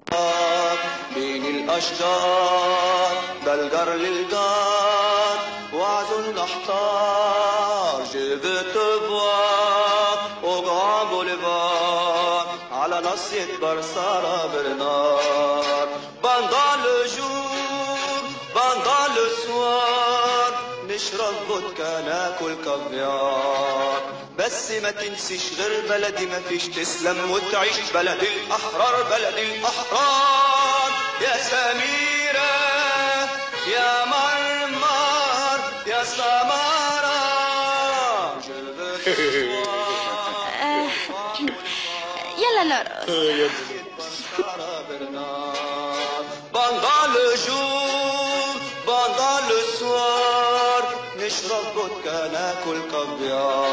بين الأشجار الجار للجار veux te voir au grand boulevard على ناصية برسارة برنار. jour, pendant le soir نشرب فودكا ناكل كافيار بس ما تنسيش غير بلدي ما فيش تسلم. وتعيش بلد الأحرار بلد الأحرار. يا سميرة يا مرمر يا سمارة. يلا نرقص jour, pendant le soir نشرب فودكا ناكل كافيار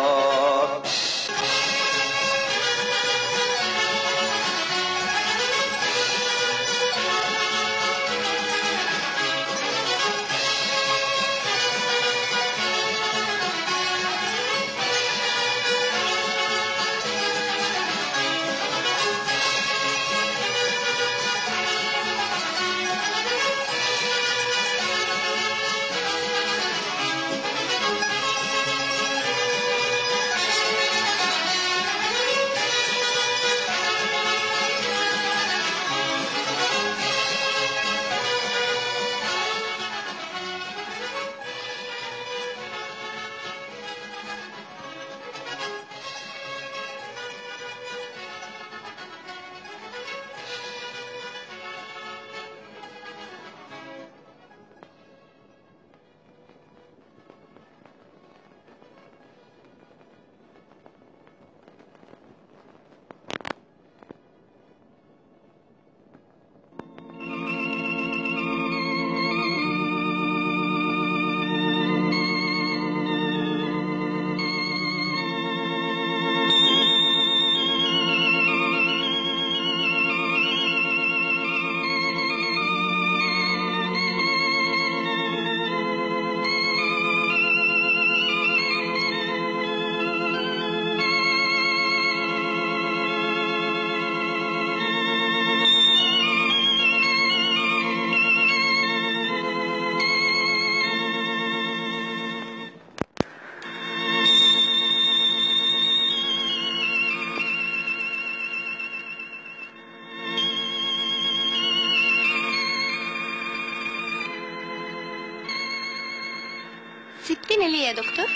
يا دكتور؟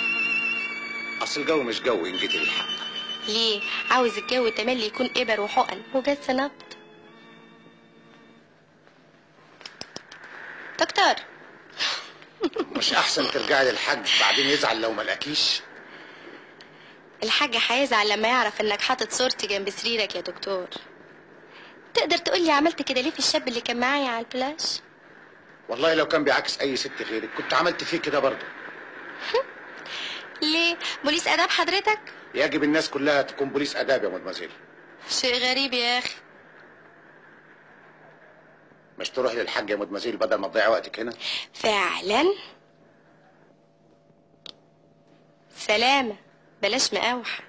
أصل الجو مش جو إن جيت للحق ليه؟ عاوز الجو تملي يكون إبر وحقن. وجس نبض دكتور. مش أحسن ترجعي للحاج بعدين يزعل لو ما لقاكيش؟ الحاج هيزعل لما يعرف إنك حاطط صورتي جنب سريرك يا دكتور. تقدر تقول لي عملت كده ليه في الشاب اللي كان معايا على البلاش؟ والله لو كان بيعكس أي ست غيرك كنت عملت فيه كده برضه. ليه؟ بوليس آداب حضرتك؟ يجب الناس كلها تكون بوليس آداب يا مدمزيل شيء غريب يا أخي. مش تروح للحاج يا مدمزيل بدل ما تضيع وقتك هنا؟ فعلا؟ سلامة. بلاش مقاوح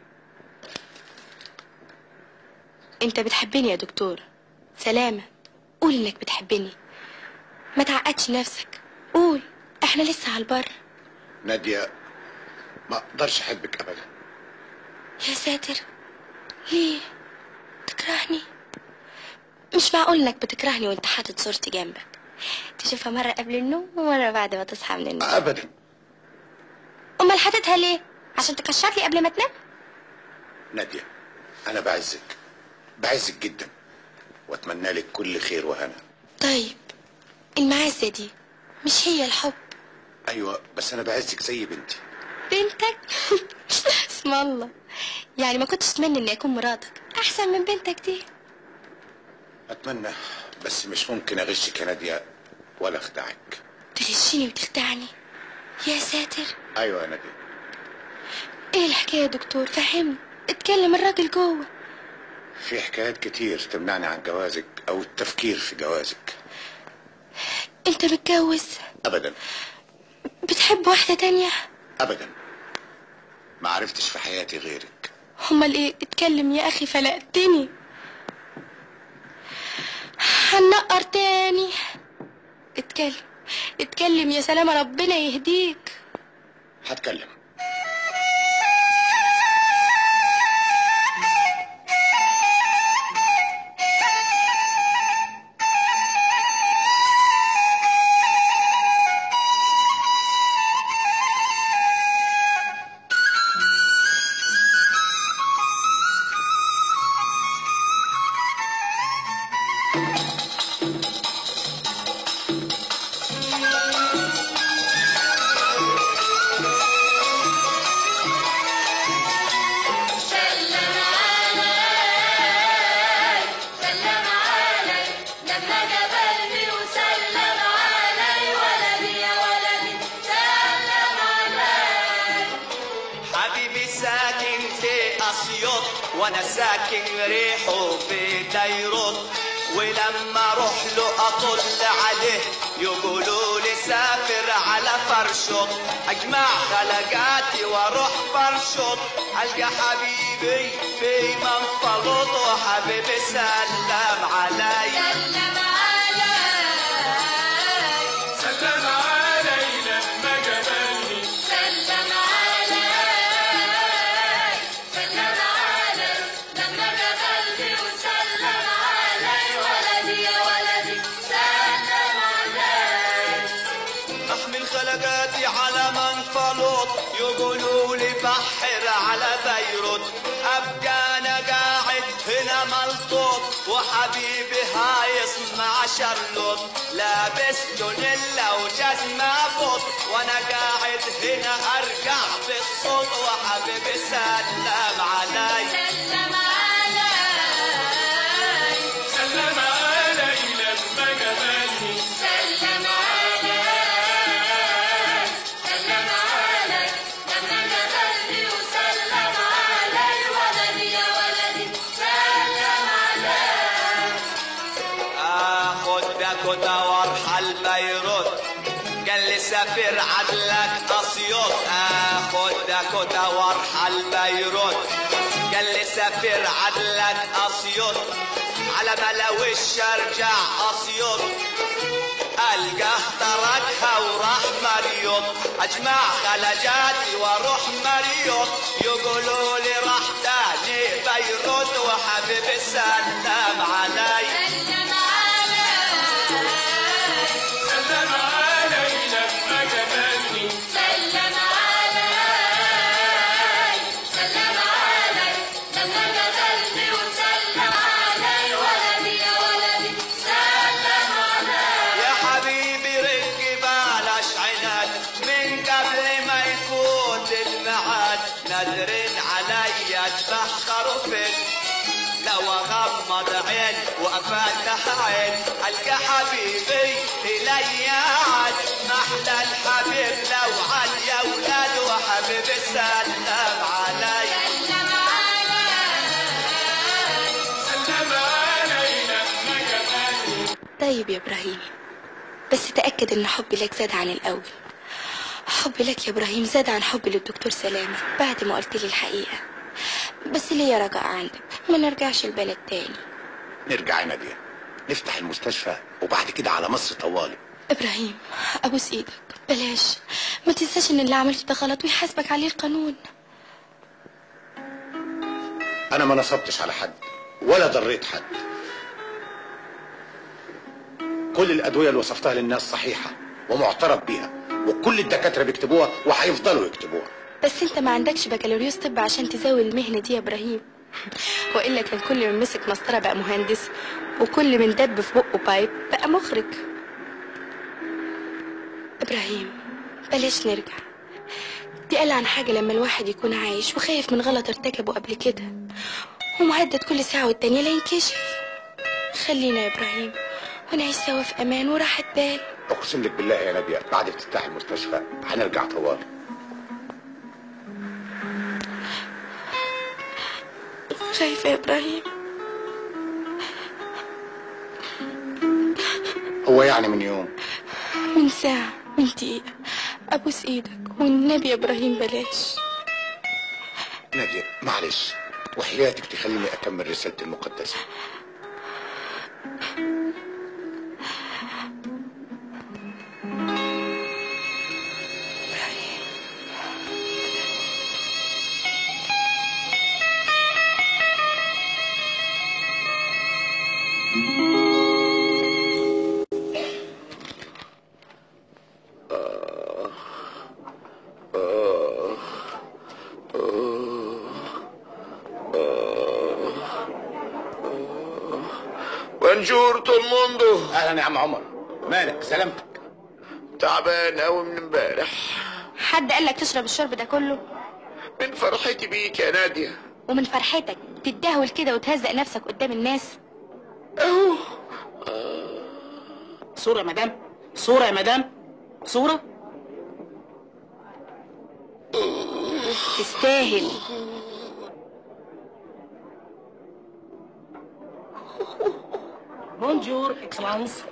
أنت بتحبني يا دكتور. سلامة. قول إنك بتحبني. ما تعقدش نفسك. قول. إحنا لسه على البر. نادية ما أقدرش أحبك ابدا. يا ساتر ليه تكرهني؟ مش معقول إنك بتكرهني وأنت حاطط صورتي جنبك. تشوفها مرة قبل النوم ومرة بعد ما تصحى من النوم. ابدا. أمال حاططها ليه؟ عشان تكشر لي قبل ما تنام؟ نادية أنا بعزك بعزك جدا. وأتمنى لك كل خير وهنا. طيب المعزة دي مش هي الحب؟ أيوه بس أنا بعزك زي بنتي. بنتك؟ اسم الله. يعني ما كنتش تتمنى إني أكون مراتك. أحسن من بنتك دي. أتمنى بس مش ممكن أغشك يا نادية ولا أخدعك. تغشني وتخدعني. يا ساتر. أيوه يا نادية إيه الحكاية يا دكتور؟ فهمني. اتكلم الراجل جوه. في حكايات كتير تمنعني عن جوازك أو التفكير في جوازك. أنت متجوز؟ ابدا. بتحب واحدة تانية؟ ابدا. ما عرفتش في حياتي غيرك. امال إيه اتكلم يا أخي فلقتني. هنقر تاني. اتكلم. اتكلم يا سلامة ربنا يهديك. هتكلم. باكوتا وارحل بيروت. قال لي سافر عدلك أسيوط. على ما لوش ارجع أسيوط. القاه تركها وراح مريوط. أجمع خلجاتي وأروح مريوط. يقولوا لي راح تاني بيروت. علي سلم علي. القى حبيبي إلي عاد. محلى الحبيب لو عليا أولاد وحبيبي سلم علي. سلم علينا ما طيب يا إبراهيم بس تأكد إن حبي لك زاد عن الأول. حبي لك يا إبراهيم زاد عن حبي للدكتور سلامة بعد ما قلت لي الحقيقة. بس ليا رجاء عندك؟ ما نرجعش البلد تاني. نرجع يا نادية. نفتح المستشفى وبعد كده على مصر طوالي. إبراهيم أبوس إيدك. بلاش. ما تنساش إن اللي عملته ده غلط ويحاسبك عليه القانون. أنا ما نصبتش على حد ولا ضريت حد. كل الأدوية اللي وصفتها للناس صحيحة ومعترف بيها وكل الدكاترة بيكتبوها وهيفضلوا يكتبوها. بس أنت ما عندكش بكالوريوس طب عشان تزاول المهنة دي يا إبراهيم. والا كان كل من مسك مسطرة بقى مهندس وكل من دب في بقه بايب بقى مخرج. إبراهيم بلاش نرجع. دي قال عن حاجة لما الواحد يكون عايش وخايف من غلط ارتكبه قبل كده. ومهدد كل ساعة والتانية لا ينكشف. خلينا يا إبراهيم ونعيش سوا في أمان وراحة بال. أقسم لك بالله يا ناديه بعد افتتاح المستشفى هنرجع طوالي خايفة يا إبراهيم؟ هو يعني من يوم؟ من ساعة من دقيقة. أبوس إيدك والنبي يا إبراهيم بلاش. نادية معلش. وحياتك تخليني أكمل رسالتي المقدسة. tout le monde أهلا يا عم عمر. مالك؟ سلامتك. تعبان قوي من امبارح. حد قال لك تشرب الشرب ده كله؟ من فرحتي بيك يا نادية. ومن فرحتك تتدهول كده وتهزق نفسك قدام الناس؟ أهو. صورة يا مدام. صورة يا مدام. صورة. تستاهل. Bonjour excellence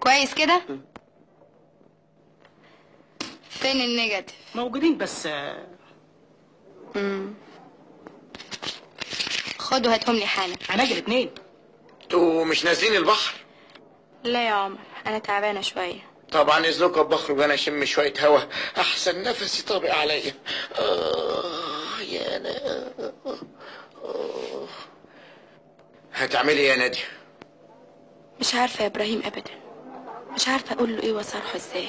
كويس كده فين ال negative موجودين بس. خدوا هاتهم لي حالا هنجي الاثنين أنتوا مش نازلين البحر لا يا عمر أنا تعبانه شوية طبعا اذنكم بخرج أنا أشم شوية هوا. أحسن نفسي طابق عليا آه يا أنا آه. هتعملي إيه يا ناديه مش عارفة يا إبراهيم ابدا. مش عارفة أقول له إيه واصارحه إزاي.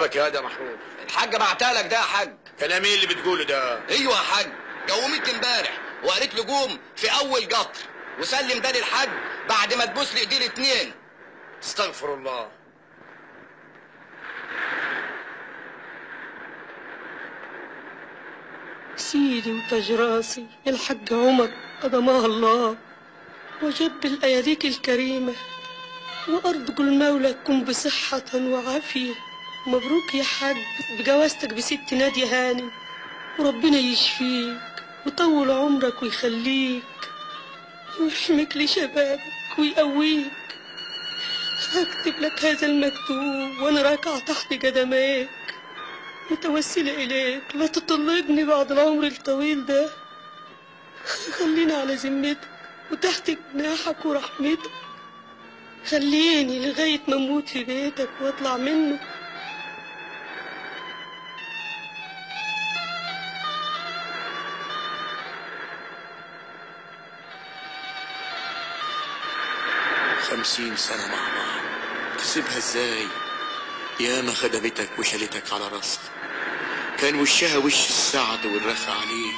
جابك يا ده محروس الحاجة بعتها لك ده يا حاج. كلام إيه اللي بتقوله ده؟ أيوه يا حاج. قومت امبارح وقالت له قوم في أول قطر وسلم ده للحاج بعد ما تبوس لي إيديه الاتنين. استغفر الله. سيدي وتاج راسي الحاج عمر قدمها الله. وجب الأياديك الكريمة وأرجو المولى تكون بصحة وعافية. مبروك يا حاج بجوازتك بست نادية هانم. وربنا يشفيك ويطول عمرك ويخليك ويحميك لشبابك ويقويك. هكتب لك هذا المكتوب وأنا راكع تحت قدميك متوسلة إليك لا تطلقني بعد العمر الطويل ده. خليني على ذمتك وتحت جناحك ورحمتك. خليني لغاية ما أموت في بيتك وأطلع منه. خمسين سنة مع بعض. تسيبها إزاي؟ ياما خدمتك وشالتك على راسها. كان وشها وش السعد والرخا عليه.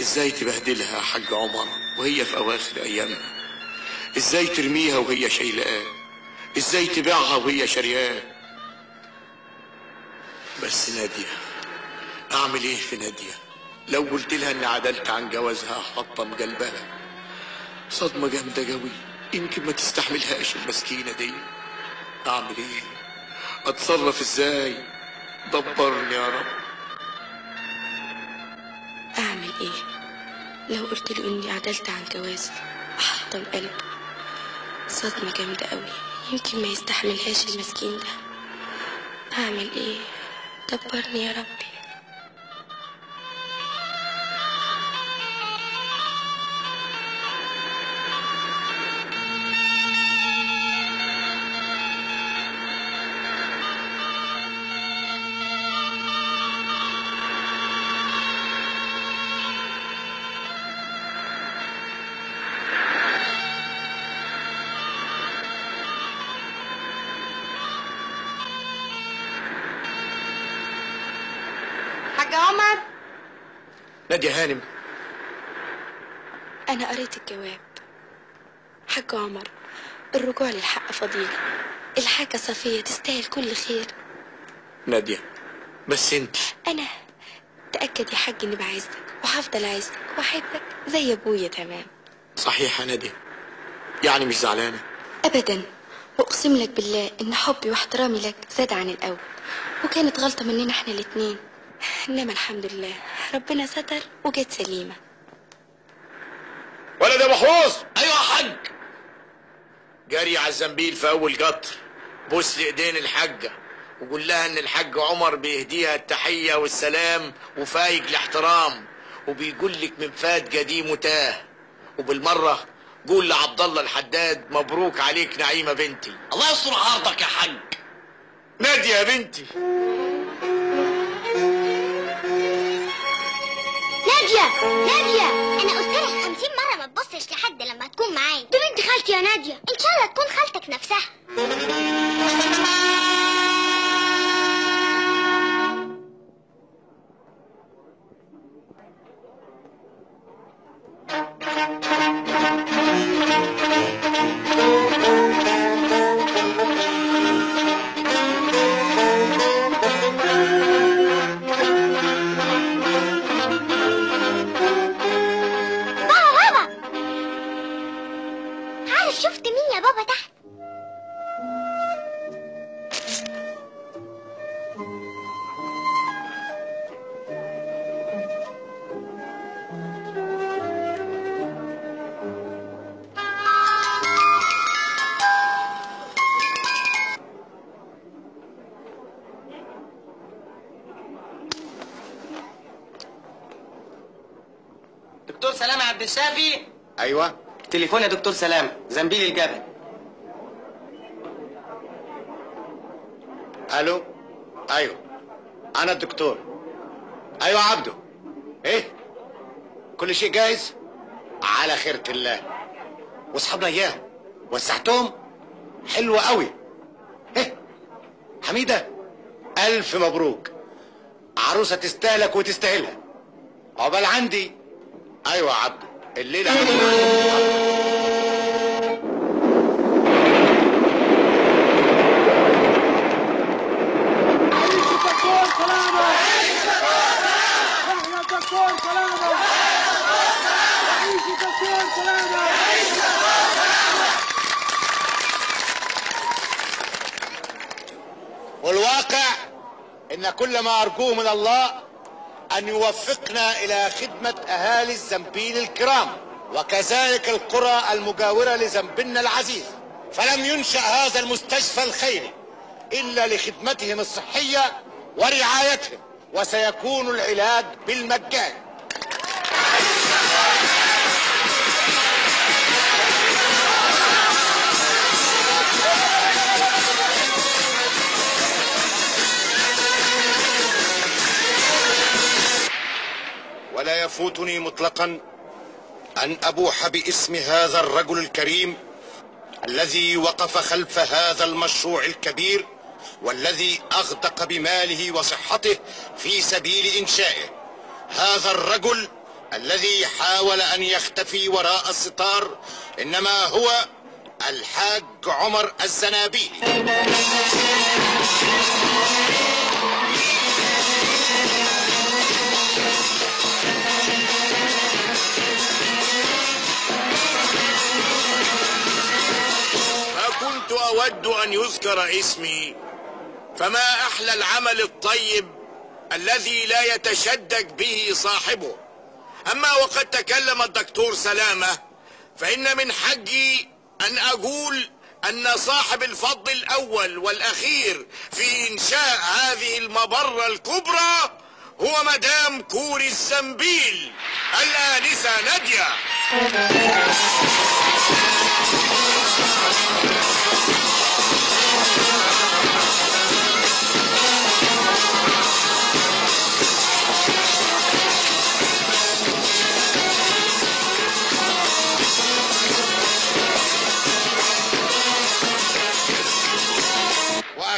إزاي تبهدلها يا حاج عمر وهي في أواخر أيامها؟ إزاي ترميها وهي شايلاه إزاي تبيعها وهي شارياه بس نادية أعمل إيه في نادية؟ لو قلت لها إني عدلت عن جوازها حطم قلبها. صدمة جامدة قوي. يمكن ما تستحملهاش المسكينة دي؟ أعمل إيه؟ أتصرف إزاي؟ دبرني يا رب. أعمل إيه؟ لو قلت له إني عدلت عن جوازي احطم قلبه. صدمة جامدة قوي يمكن ما يستحملهاش المسكين ده. أعمل إيه؟ دبرني يا ربي. حاج عمر نادية هانم. أنا قريت الجواب. حاج عمر الرجوع للحق فضيلة. الحاجة صفية تستاهل كل خير. نادية بس أنت. أنا تأكد يا حاج إني بعزك وهفضل عايزك وأحبك زي أبويا تمام. صحيح يا نادية. يعني مش زعلانة؟ ابدا. وأقسم لك بالله إن حبي واحترامي لك زاد عن الأول. وكانت غلطة مننا إحنا الاتنين. انما الحمد لله. ربنا ستر وجت سليمة. ولد يا محروس أيوه يا حاج. جري على الزنبيل في أول قطر بوس لايدين الحاجة وقول لها إن الحاج عمر بيهديها التحية والسلام وفايق الاحترام وبيقول لك من فات قديم وتاه. وبالمرة قول لعبد الله الحداد مبروك عليك نعيمة بنتي. الله يستر عرضك يا حاج. نادية يا بنتي. نادية نادية أنا قلت لك خمسين مرة ما تبصش لحد لما تكون معايا. دي بنت خالتي يا نادية؟ إن شاء الله تكون خالتك نفسها. أيوه. تليفون يا دكتور سلام. زنبيل الجبل. ألو؟ أيوه. أنا الدكتور. أيوه عبده. إيه؟ كل شيء جاهز؟ على خيرة الله. وأصحابنا اياه وسعتهم؟ حلوة قوي. إيه؟ حميدة ألف مبروك. عروسة تستاهلك وتستاهلها. عقبال عندي. أيوه يا عبده. الليلة. والواقع إن كل ما أرجوه من الله أن يوفقنا إلى خدمة أهالي الزنبيل الكرام وكذلك القرى المجاورة لزنبلنا العزيز. فلم ينشأ هذا المستشفى الخيري إلا لخدمتهم الصحية ورعايتهم وسيكون العلاج بالمجان. ولا يفوتني مطلقا أن أبوح باسم هذا الرجل الكريم الذي وقف خلف هذا المشروع الكبير والذي أغدق بماله وصحته في سبيل إنشائه. هذا الرجل الذي حاول أن يختفي وراء الستار إنما هو الحاج عمر الزنابيلي. أن يذكر اسمي. فما أحلى العمل الطيب الذي لا يتشدد به صاحبه. أما وقد تكلم الدكتور سلامة فإن من حقي أن أقول أن صاحب الفضل الأول والأخير في إنشاء هذه المبرة الكبرى هو مدام كوري الزنبيل الآنسة نادية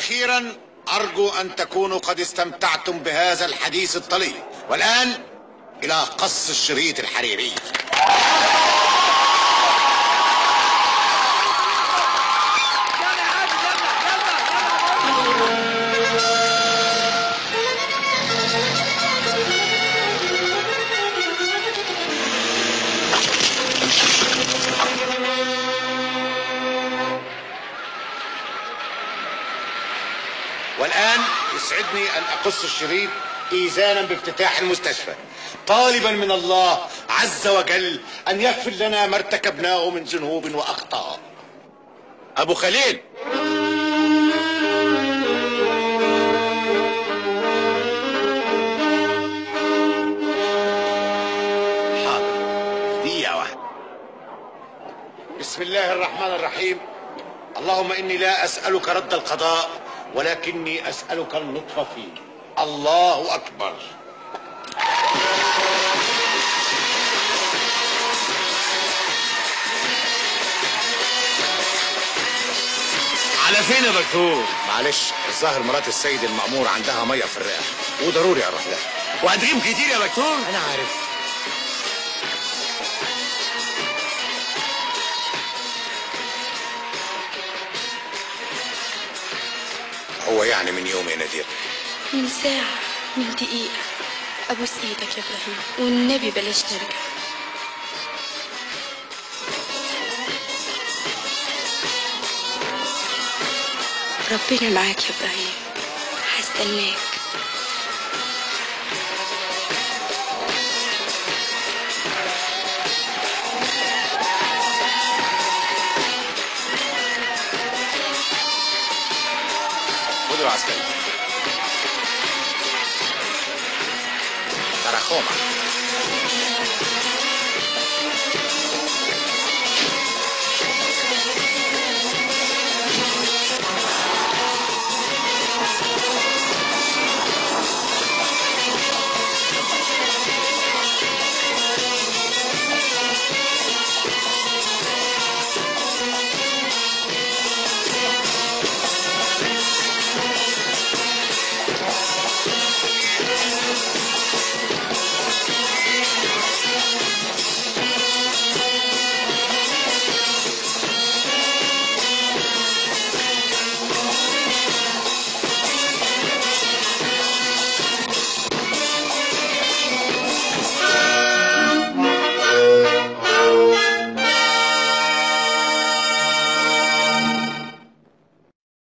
وأخيرا أرجو أن تكونوا قد استمتعتم بهذا الحديث الطليل. والآن إلى قص الشريط الحريري. يسعدني أن أقص الشريط إيزانا بافتتاح المستشفى. طالبا من الله عز وجل أن يغفر لنا ما ارتكبناه من ذنوب وأخطاء. أبو خليل. حاضر. دقيقة واحدة. بسم الله الرحمن الرحيم. اللهم إني لا أسألك رد القضاء. ولكني أسألك اللطف فيه الله أكبر على فين يا دكتور؟ معلش الظاهر مرات السيد المأمور عندها مية في الرئة وضروري أروح لها وهتغيب كتير يا دكتور؟ أنا عارف هو يعني من يوم يا نادية من ساعة من دقيقة. أبوس إيدك يا إبراهيم والنبي بلاش ترجع. ربنا معاك يا إبراهيم. هستناك Vázquez. Para Homa.